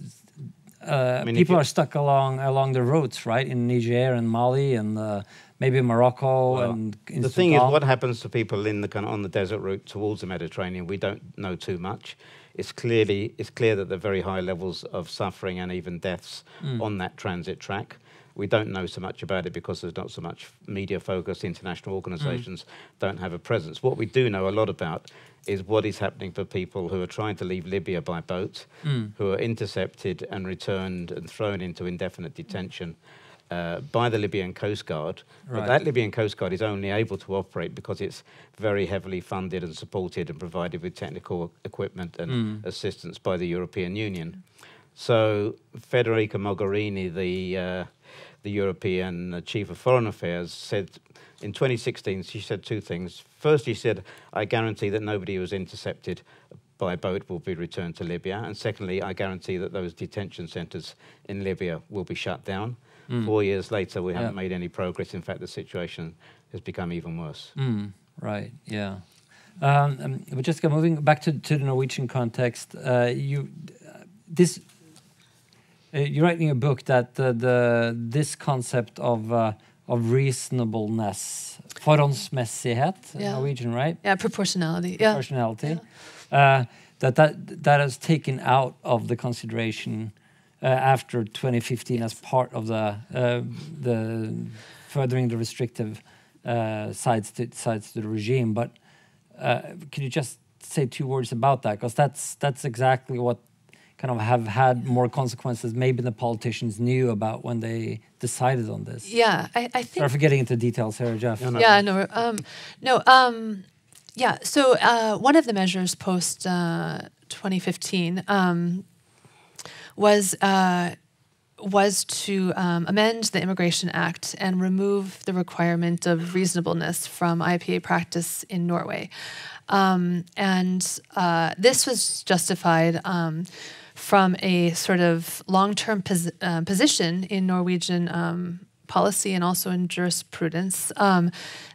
A: uh,
C: mean,
A: people are stuck along along the routes, right? In Niger and Mali and uh, maybe Morocco
C: Well,
A: and in
C: the thing is, what happens to people in the kind of on the desert route towards the Mediterranean? We don't know too much. It's clearly it's clear that there are very high levels of suffering and even deaths
A: Mm.
C: on that transit track. We don't know so much about it because there's not so much media focus. International organisations don't have a presence. What we do know a lot about is what is happening for people who are trying to leave Libya by boat,
A: Mm.
C: who are intercepted and returned and thrown into indefinite detention uh, by the Libyan Coast Guard. But that Libyan Coast Guard is only able to operate because it's very heavily funded and supported and provided with technical equipment and
A: Mm.
C: assistance by the European Union. So Federica Mogherini, the uh, the European uh, chief of foreign affairs, said in 2016 she said two things. First, she said, "I guarantee that nobody who was intercepted." By boat will be returned to Libya, and secondly, I guarantee that those detention centres in Libya will be shut down. Four years later, we haven't
A: Yeah.
C: made any progress. In fact, the situation has become even worse.
A: Mm, right. Yeah. Um, um, but just go- moving back to, to the Norwegian context, uh, you uh, this uh, you write in your book that the, the this concept of uh, of reasonableness, forholdsmessighet, in
B: Yeah.
A: Norwegian, right?
B: Yeah, proportionality. Yeah.
A: Uh, that that that is taken out of the consideration uh, after 2015 as part of the uh, the furthering the restrictive uh, sides to sides to the regime. But uh, can you just say two words about that? Because that's that's exactly what kind of have had more consequences. Maybe the politicians knew about when they decided on this.
B: Yeah, I, I think.
A: Sorry for getting into details here, Jeff.
C: No, no.
B: Yeah, no, um, no, um, yeah. So uh, one of the measures post uh, 2015 um, was uh, was to um, amend the Immigration Act and remove the requirement of reasonableness from IPA practice in Norway, um, and uh, this was justified. Um, from a sort of long-term pos- uh, position in Norwegian um, policy and also in jurisprudence um,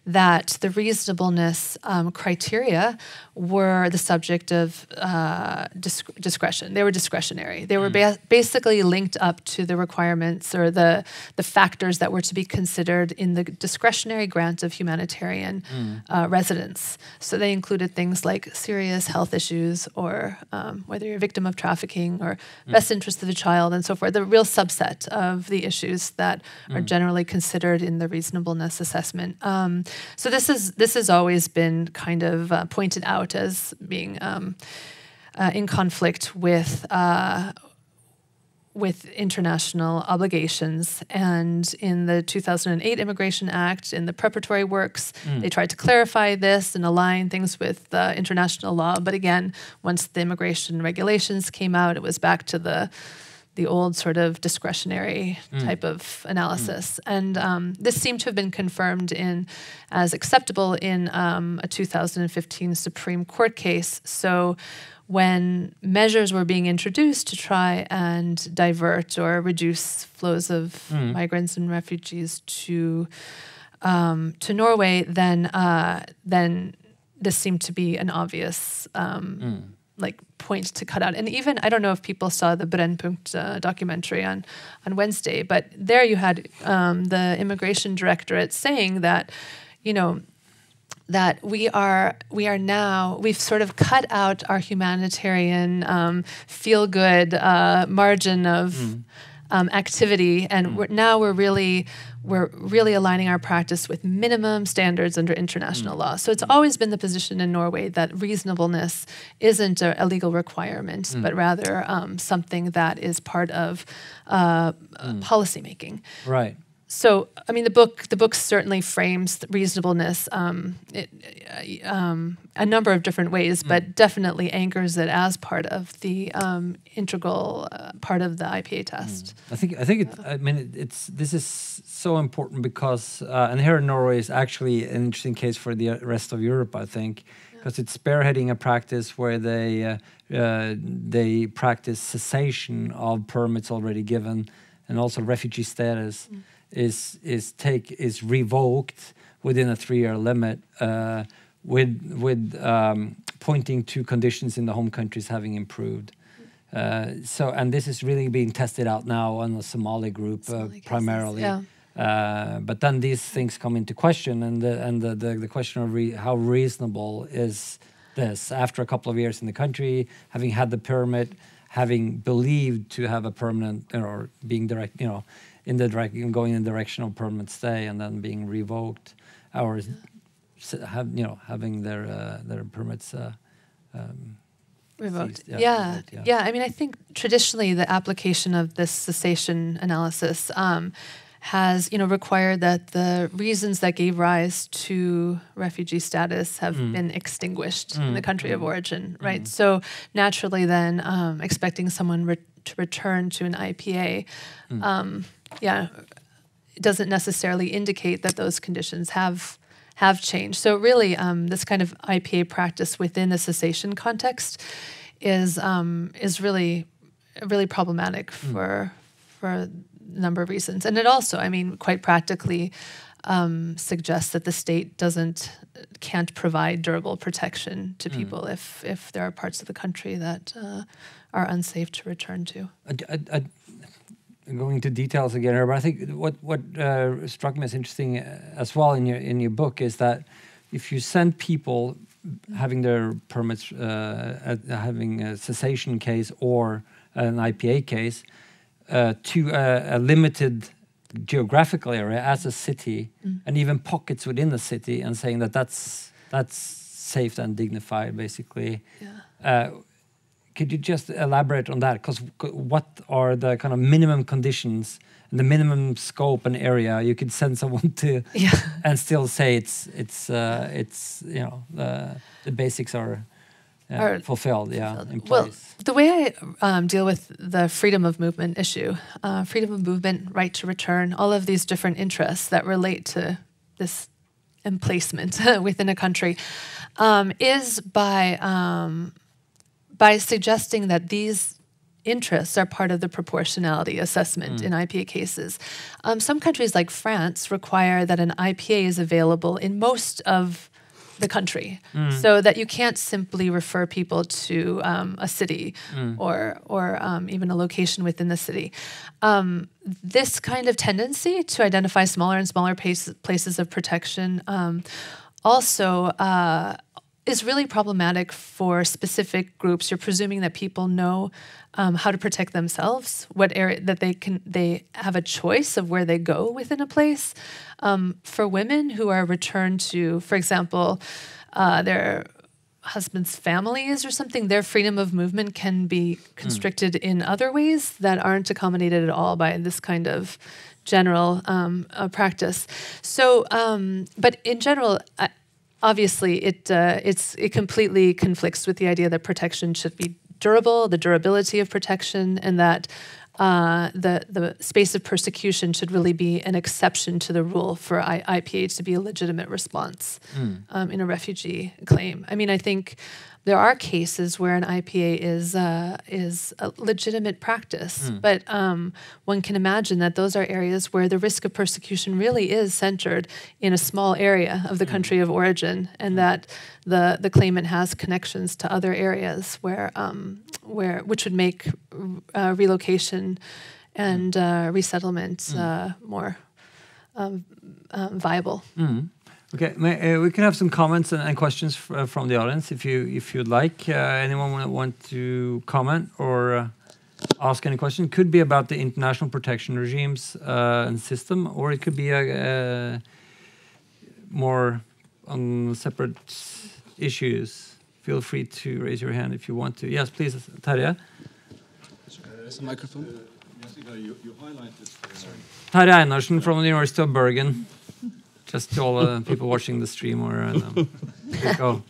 B: that the reasonableness um, criteria were the subject of uh, disc- discretion. They were discretionary. They were ba- basically linked up to the requirements or the the factors that were to be considered in the discretionary grant of humanitarian uh, residence. So they included things like serious health issues or um, whether you're a victim of trafficking or best interest of the child and so forth. The real subset of the issues that are generally considered in the reasonableness assessment. Um, so this is this has always been kind of uh, pointed out as being um, uh, in conflict with. Uh, with international obligations. And in the 2008 Immigration Act, in the preparatory works, they tried to clarify this and align things with uh, international law. But again, once the immigration regulations came out, it was back to the the old sort of discretionary type of analysis. And um, this seemed to have been confirmed in as acceptable in um, a 2015 Supreme Court case. So when measures were being introduced to try and divert or reduce flows of migrants and refugees to um, to Norway, then uh, then this seemed to be an obvious um, like point to cut out. And even I don't know if people saw the Brennpunkt uh, documentary on on Wednesday, but there you had um, the immigration directorate saying that, you know, that we are we are now we've sort of cut out our humanitarian um, feel good uh, margin of um, activity, and we're, now we're really we're really aligning our practice with minimum standards under international law. So it's always been the position in Norway that reasonableness isn't a, legal requirement, but rather um, something that is part of uh, uh, policymaking.
A: Right.
B: So, I mean, the book the book certainly frames reasonableness um, it, uh, um, a number of different ways, but definitely anchors it as part of the um, integral uh, part of the IPA test.
A: I think I think it, I mean it, it's this is so important because uh, and here in Norway is actually an interesting case for the rest of Europe. I think because it's spearheading a practice where they uh, uh, they practice cessation of permits already given and also refugee status is is take is revoked within a three year limit uh, with with um, pointing to conditions in the home countries having improved. Uh, so, and this is really being tested out now on the Somali group uh,
B: Somali cases,
A: primarily.
B: yeah.
A: Uh, but then these things come into question, and the and the the, the question of re- how reasonable is this after a couple of years in the country, having had the permit, having believed to have a permanent you know, or being direct, you know, in the direct going in the direction of permanent stay, and then being revoked, or have you know having their uh, their permits. Uh, um,
B: Revoked.
A: Yeah,
B: Yeah,
A: revoked, yeah.
B: yeah. I mean, I think traditionally the application of this cessation analysis um, has, you know, required that the reasons that gave rise to refugee status have
A: Mm.
B: been extinguished in the country of origin, right? So naturally, then um, expecting someone re- to return to an IPA,
A: Mm.
B: um, yeah, it doesn't necessarily indicate that those conditions have have changed. So really, um, this kind of IPA practice within the cessation context is um, is really really problematic for for a number of reasons, and it also, I mean, quite practically. Um, suggests that the state doesn't can't provide durable protection to people if if there are parts of the country that uh, are unsafe to return to.
A: I, I, going into details again here, but I think what what uh, struck me as interesting uh, as well in your in your book is that if you send people having their permits, uh, having a cessation case or an IPA case, uh, to a, a limited geographical area as a city, and even pockets within the city, and saying that that's that's safe and dignified, basically. Uh, could you just elaborate on that? Because what are the kind of minimum conditions and the minimum scope and area you could send someone to,
B: Yeah. (laughs)
A: and still say it's it's uh, it's you know the the basics are, uh,
B: Are
A: fulfilled, yeah, in
B: Well, the way I um, deal with the freedom of movement issue, uh, freedom of movement, right to return, all of these different interests that relate to this emplacement (laughs) within a country, um, is by um, by suggesting that these interests are part of the proportionality assessment in IPA cases. Um, some countries like France require that an IPA is available in most of the country, so that you can't simply refer people to um, a city or or um, even a location within the city. Um, this kind of tendency to identify smaller and smaller pace, places of protection um, also. Uh, is really problematic for specific groups. You're presuming that people know um, how to protect themselves, what area that they can they have a choice of where they go within a place. Um, for women who are returned to, for example, uh, their husband's families or something, their freedom of movement can be constricted in other ways that aren't accommodated at all by this kind of general um, uh, practice. So, um, but in general, I, obviously it uh, it's it completely conflicts with the idea that protection should be durable, the durability of protection, and that uh, the the space of persecution should really be an exception to the rule for I, IPA to be a legitimate response um, in a refugee claim. I mean, I think there are cases where an IPA is uh, is a legitimate practice, but um, one can imagine that those are areas where the risk of persecution really is centered in a small area of the country of origin, and that the the claimant has connections to other areas where um, where which would make uh, relocation and uh, resettlement uh, more um, um, viable.
A: Okay, may, uh, we can have some comments and, and questions f- uh, from the audience if you if you'd like. Uh, anyone want, want to comment or uh, ask any question? Could be about the international protection regimes uh, and system, or it could be a, uh more on separate issues. Feel free to raise your hand if you want to. Yes, please, Terje.
D: There's a microphone.
E: Jessica, you, you highlighted. Uh,
A: Terje Einarsen from the University of Bergen. Just to all the (laughs) people watching the stream or um, (laughs) go.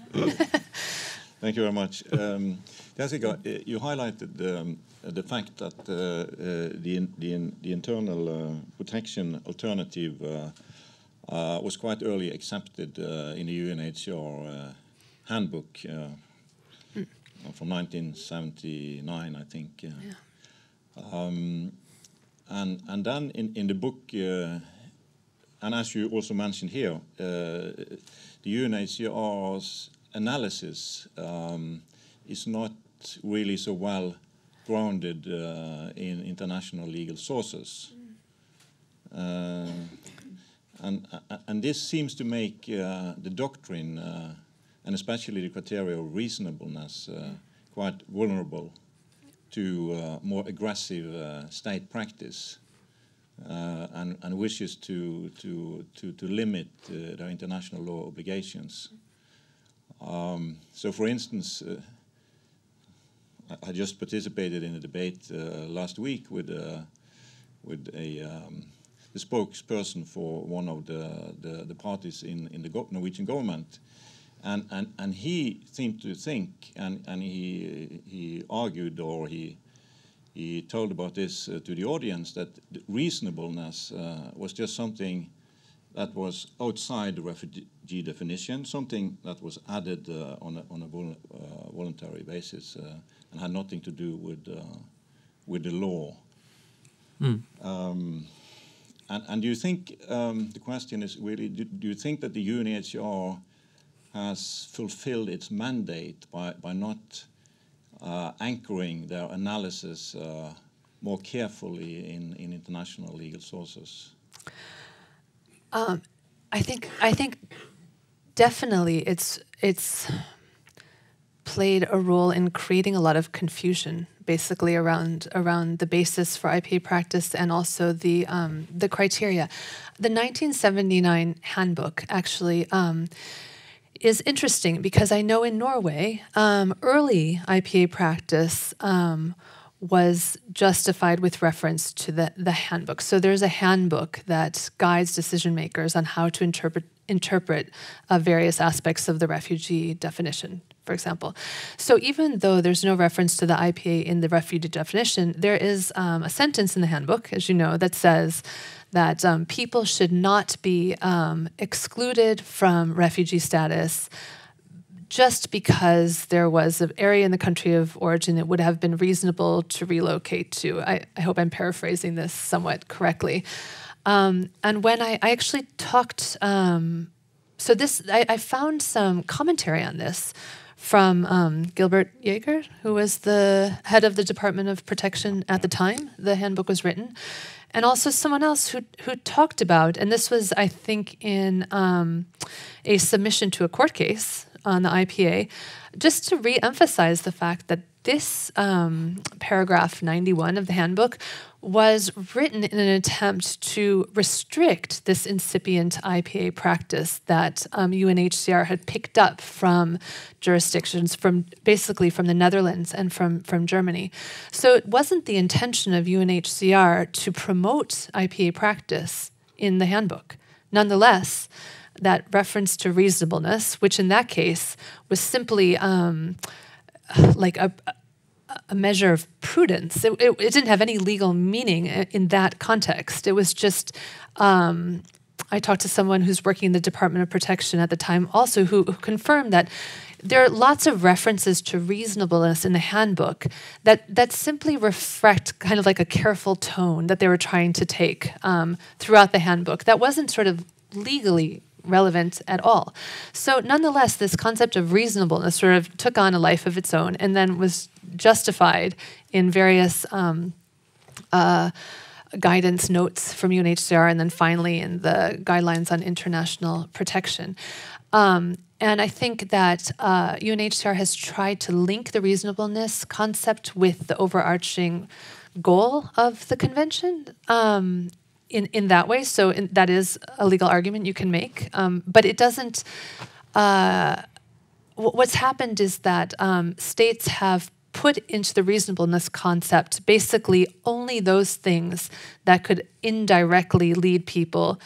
E: Thank you very much. Um, Jessica, uh, you highlighted um, uh, the fact that uh, uh, the, in, the, in, the internal uh, protection alternative uh, uh, was quite early accepted uh, in the UNHCR uh, handbook uh, from 1979, I think. uh. Um, and, and then in, in the book, uh, and as you also mentioned here, uh, the UNHCR's analysis um, is not really so well grounded uh, in international legal sources. Uh, and, and this seems to make the doctrine, and especially the criteria of reasonableness, quite vulnerable to uh, more aggressive uh, state practice and, and wishes to, to, to, to limit uh, their international law obligations. Um, so, for instance, uh, I, just participated in a debate uh, last week with, uh, with a, um, the spokesperson for one of the, the, the parties in, in the go Norwegian government. And, and, and he seemed to think, and, and he, he argued or he, he told about this uh, to the audience that the reasonableness uh, was just something that was outside the refugee definition, something that was added uh, on a, on a vol uh, voluntary basis uh, and had nothing to do with, uh, with the law. Um, and, and do you think, um, the question is really, do, do you think that the UNHCR has fulfilled its mandate by, by not anchoring their analysis uh, more carefully in, in international legal sources?
B: I think I think definitely it's it's played a role in creating a lot of confusion basically around around the basis for IPA practice and also the um, the criteria. The 1979 handbook actually um, is interesting because I know in Norway um, early IPA practice. Um, was justified with reference to the, the handbook. So there's a handbook that guides decision makers on how to interpret interpret uh, various aspects of the refugee definition, for example. So even though there's no reference to the IPA in the refugee definition, there is um, a sentence in the handbook, as you know, that says that um, people should not be um, excluded from refugee status just because there was an area in the country of origin that would have been reasonable to relocate to. I, I hope I'm paraphrasing this somewhat correctly. Um, and when I, I actually talked, um, so this, I, I found some commentary on this from um, Gilbert Jaeger, who was the head of the Department of Protection at the time the handbook was written, and also someone else who who talked about, and this was, I think, in um, a submission to a court case on the IPA, just to re-emphasize the fact that this um, paragraph 91 of the handbook was written in an attempt to restrict this incipient IPA practice that um, UNHCR had picked up from jurisdictions from basically from the Netherlands and from, from Germany. So it wasn't the intention of UNHCR to promote IPA practice in the handbook. Nonetheless, that reference to reasonableness, which in that case was simply um, like a, a measure of prudence. It, it, it, didn't have any legal meaning in that context. It was just. Um, I talked to someone who's working in the Department of Protection at the time, also who, who confirmed that there are lots of references to reasonableness in the handbook that that simply reflect kind of like a careful tone that they were trying to take um, throughout the handbook. That wasn't sort of legally relevant at all. So, nonetheless, this concept of reasonableness sort of took on a life of its own and then was justified in various um, uh, guidance notes from UNHCR and then finally in the guidelines on international protection. Um, and I think that uh, UNHCR has tried to link the reasonableness concept with the overarching goal of the convention. Um, in, in that way, so in, that is a legal argument you can make, um, but it doesn't. Uh, what's happened is that um, states have put into the reasonableness concept basically only those things that could indirectly lead people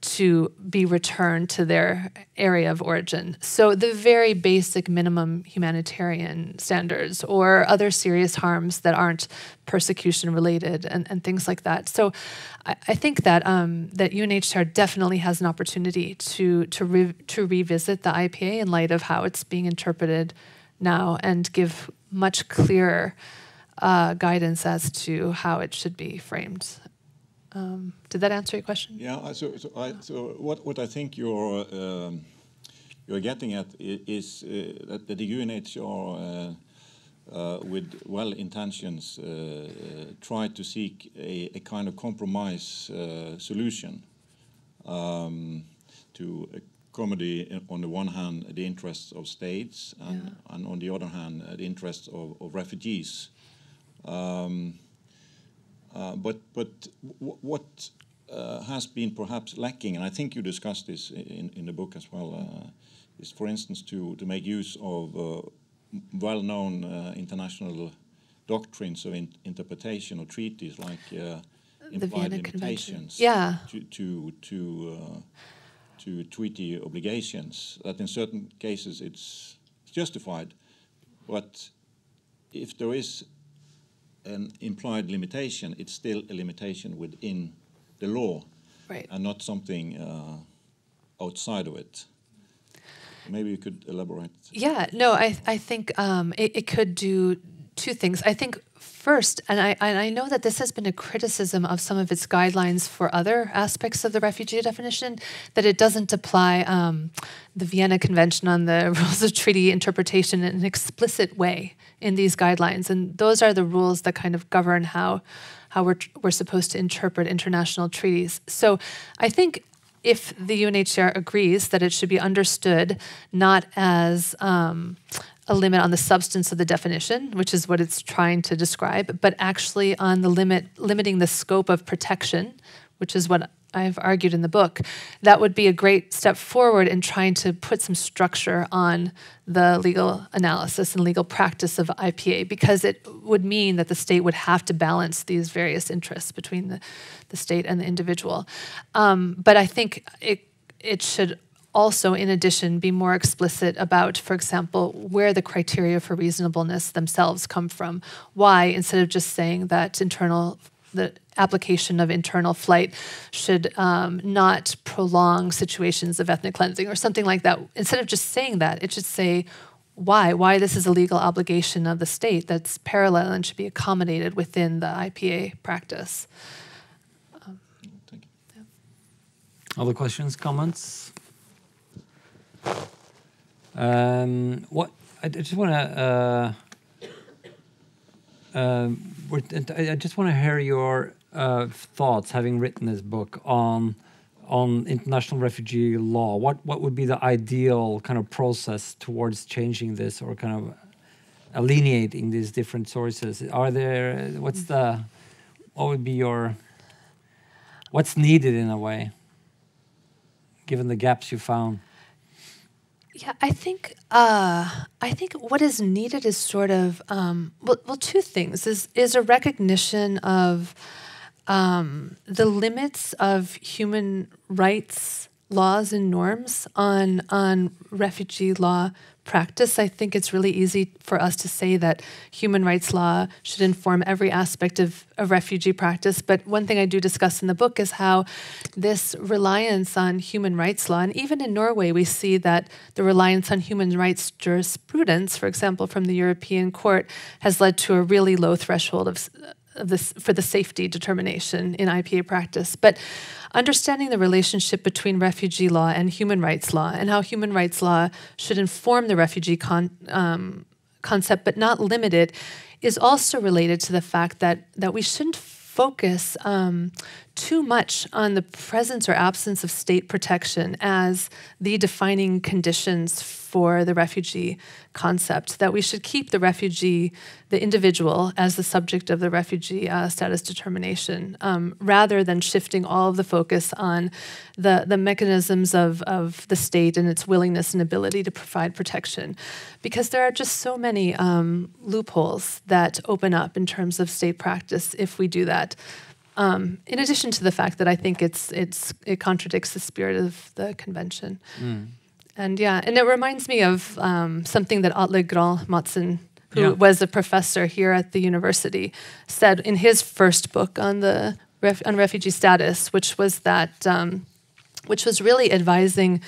B: to be returned to their area of origin. So, the very basic minimum humanitarian standards or other serious harms that aren't persecution related and, and things like that. So, I, I think that um, that UNHCR definitely has an opportunity to, to, re- to revisit the IPA in light of how it's being interpreted now and give much clearer uh, guidance as to how it should be framed. Um, did that answer your question?
E: Yeah. So, so, I, so what, what I think you're um, you're getting at is uh, that, the UNHCR, uh, uh, with well intentions, uh, uh, try to seek a, a, kind of compromise uh, solution um, to accommodate, on the one hand, the interests of states, and, yeah. and on the other hand, the interests of, of refugees. Um, but but what uh, has been perhaps lacking, and I think you discussed this in, in the book as well, uh, is for instance to, to make use of well-known international doctrines of in interpretation of treaties like uh, implied limitations
B: yeah.
E: to to to, uh, to, treaty obligations. That in certain cases it's justified, but if there is an implied limitation, it's still a limitation within the law
B: right.
E: and not something uh, outside of it. Maybe you could elaborate.
B: Yeah, no, I, I think um, it, it could do two things. I think first, and I, and I know that this has been a criticism of some of its guidelines for other aspects of the refugee definition, that it doesn't apply um, the Vienna Convention on the (laughs) Rules of Treaty Interpretation in an explicit way in these guidelines. And those are the rules that kind of govern how, how we're, we're supposed to interpret international treaties. So I think if the UNHCR agrees that it should be understood not as um, a limit on the substance of the definition, which is what it's trying to describe, but actually on the limit limiting the scope of protection, which is what I've argued in the book, that would be a great step forward in trying to put some structure on the legal analysis and legal practice of IPA because it would mean that the state would have to balance these various interests between the, the state and the individual. Um, but I think it, it should also, in addition, be more explicit about, for example, where the criteria for reasonableness themselves come from. Why, instead of just saying that internal the application of internal flight should um, not prolong situations of ethnic cleansing or something like that. Instead of just saying that, it should say why, why this is a legal obligation of the state that's parallel and should be accommodated within the IPA practice. Um,
A: yeah. Other questions, comments? Um, what I just want to. Uh, uh, I just want to hear your uh, thoughts, having written this book on on international refugee law. What what would be the ideal kind of process towards changing this, or kind of alienating these different sources? Are there what's the what would be your what's needed in a way, given the gaps you found?
B: Yeah, I think uh, I think what is needed is sort of um, well, well, two things. Is is a recognition of um, the limits of human rights laws and norms on on refugee law practice, I think it's really easy for us to say that human rights law should inform every aspect of, of refugee practice. But one thing I do discuss in the book is how this reliance on human rights law, and even in Norway, we see that the reliance on human rights jurisprudence, for example, from the European Court, has led to a really low threshold of of this for the safety determination in IPA practice. But understanding the relationship between refugee law and human rights law, and how human rights law should inform the refugee con, um, concept, but not limit it, is also related to the fact that that we shouldn't focus um, too much on the presence or absence of state protection as the defining conditions for the refugee concept, that we should keep the refugee, the individual, as the subject of the refugee uh, status determination, um, rather than shifting all of the focus on the, the mechanisms of, of the state and its willingness and ability to provide protection. Because there are just so many um, loopholes that open up in terms of state practice if we do that. Um, in addition to the fact that I think it's it's it contradicts the spirit of the convention. Mm. And yeah, and it reminds me of um, something that Atle Grahl Madsen, who yeah. was a professor here at the university, said in his first book on the ref- on refugee status, which was that, um, which was really advising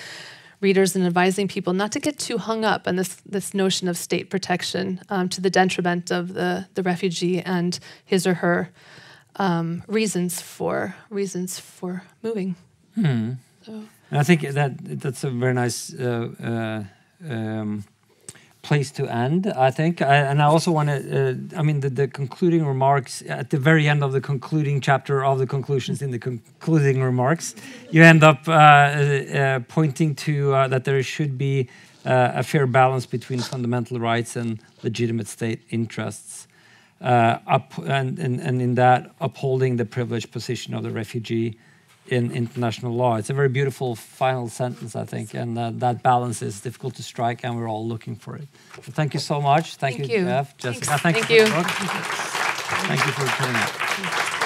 B: readers and advising people not to get too hung up on this this notion of state protection um, to the detriment of the the refugee and his or her um, reasons for reasons for moving.
A: Hmm. So. I think that that's a very nice uh, uh, um, place to end. I think, I, and I also want to. Uh, I mean, the, the, concluding remarks at the very end of the concluding chapter of the conclusions in the concluding remarks, you end up uh, uh, pointing to uh, that there should be a fair balance between fundamental rights and legitimate state interests. Up and, and, and in that upholding the privileged position of the refugee in international law. It's a very beautiful final sentence, I think, and uh, that balance is difficult to strike, and we're all looking for it. So thank you so much. Thank,
B: thank
A: you,
B: you,
A: Jeff,
B: Jessica. Thank you.
A: Thank you for coming.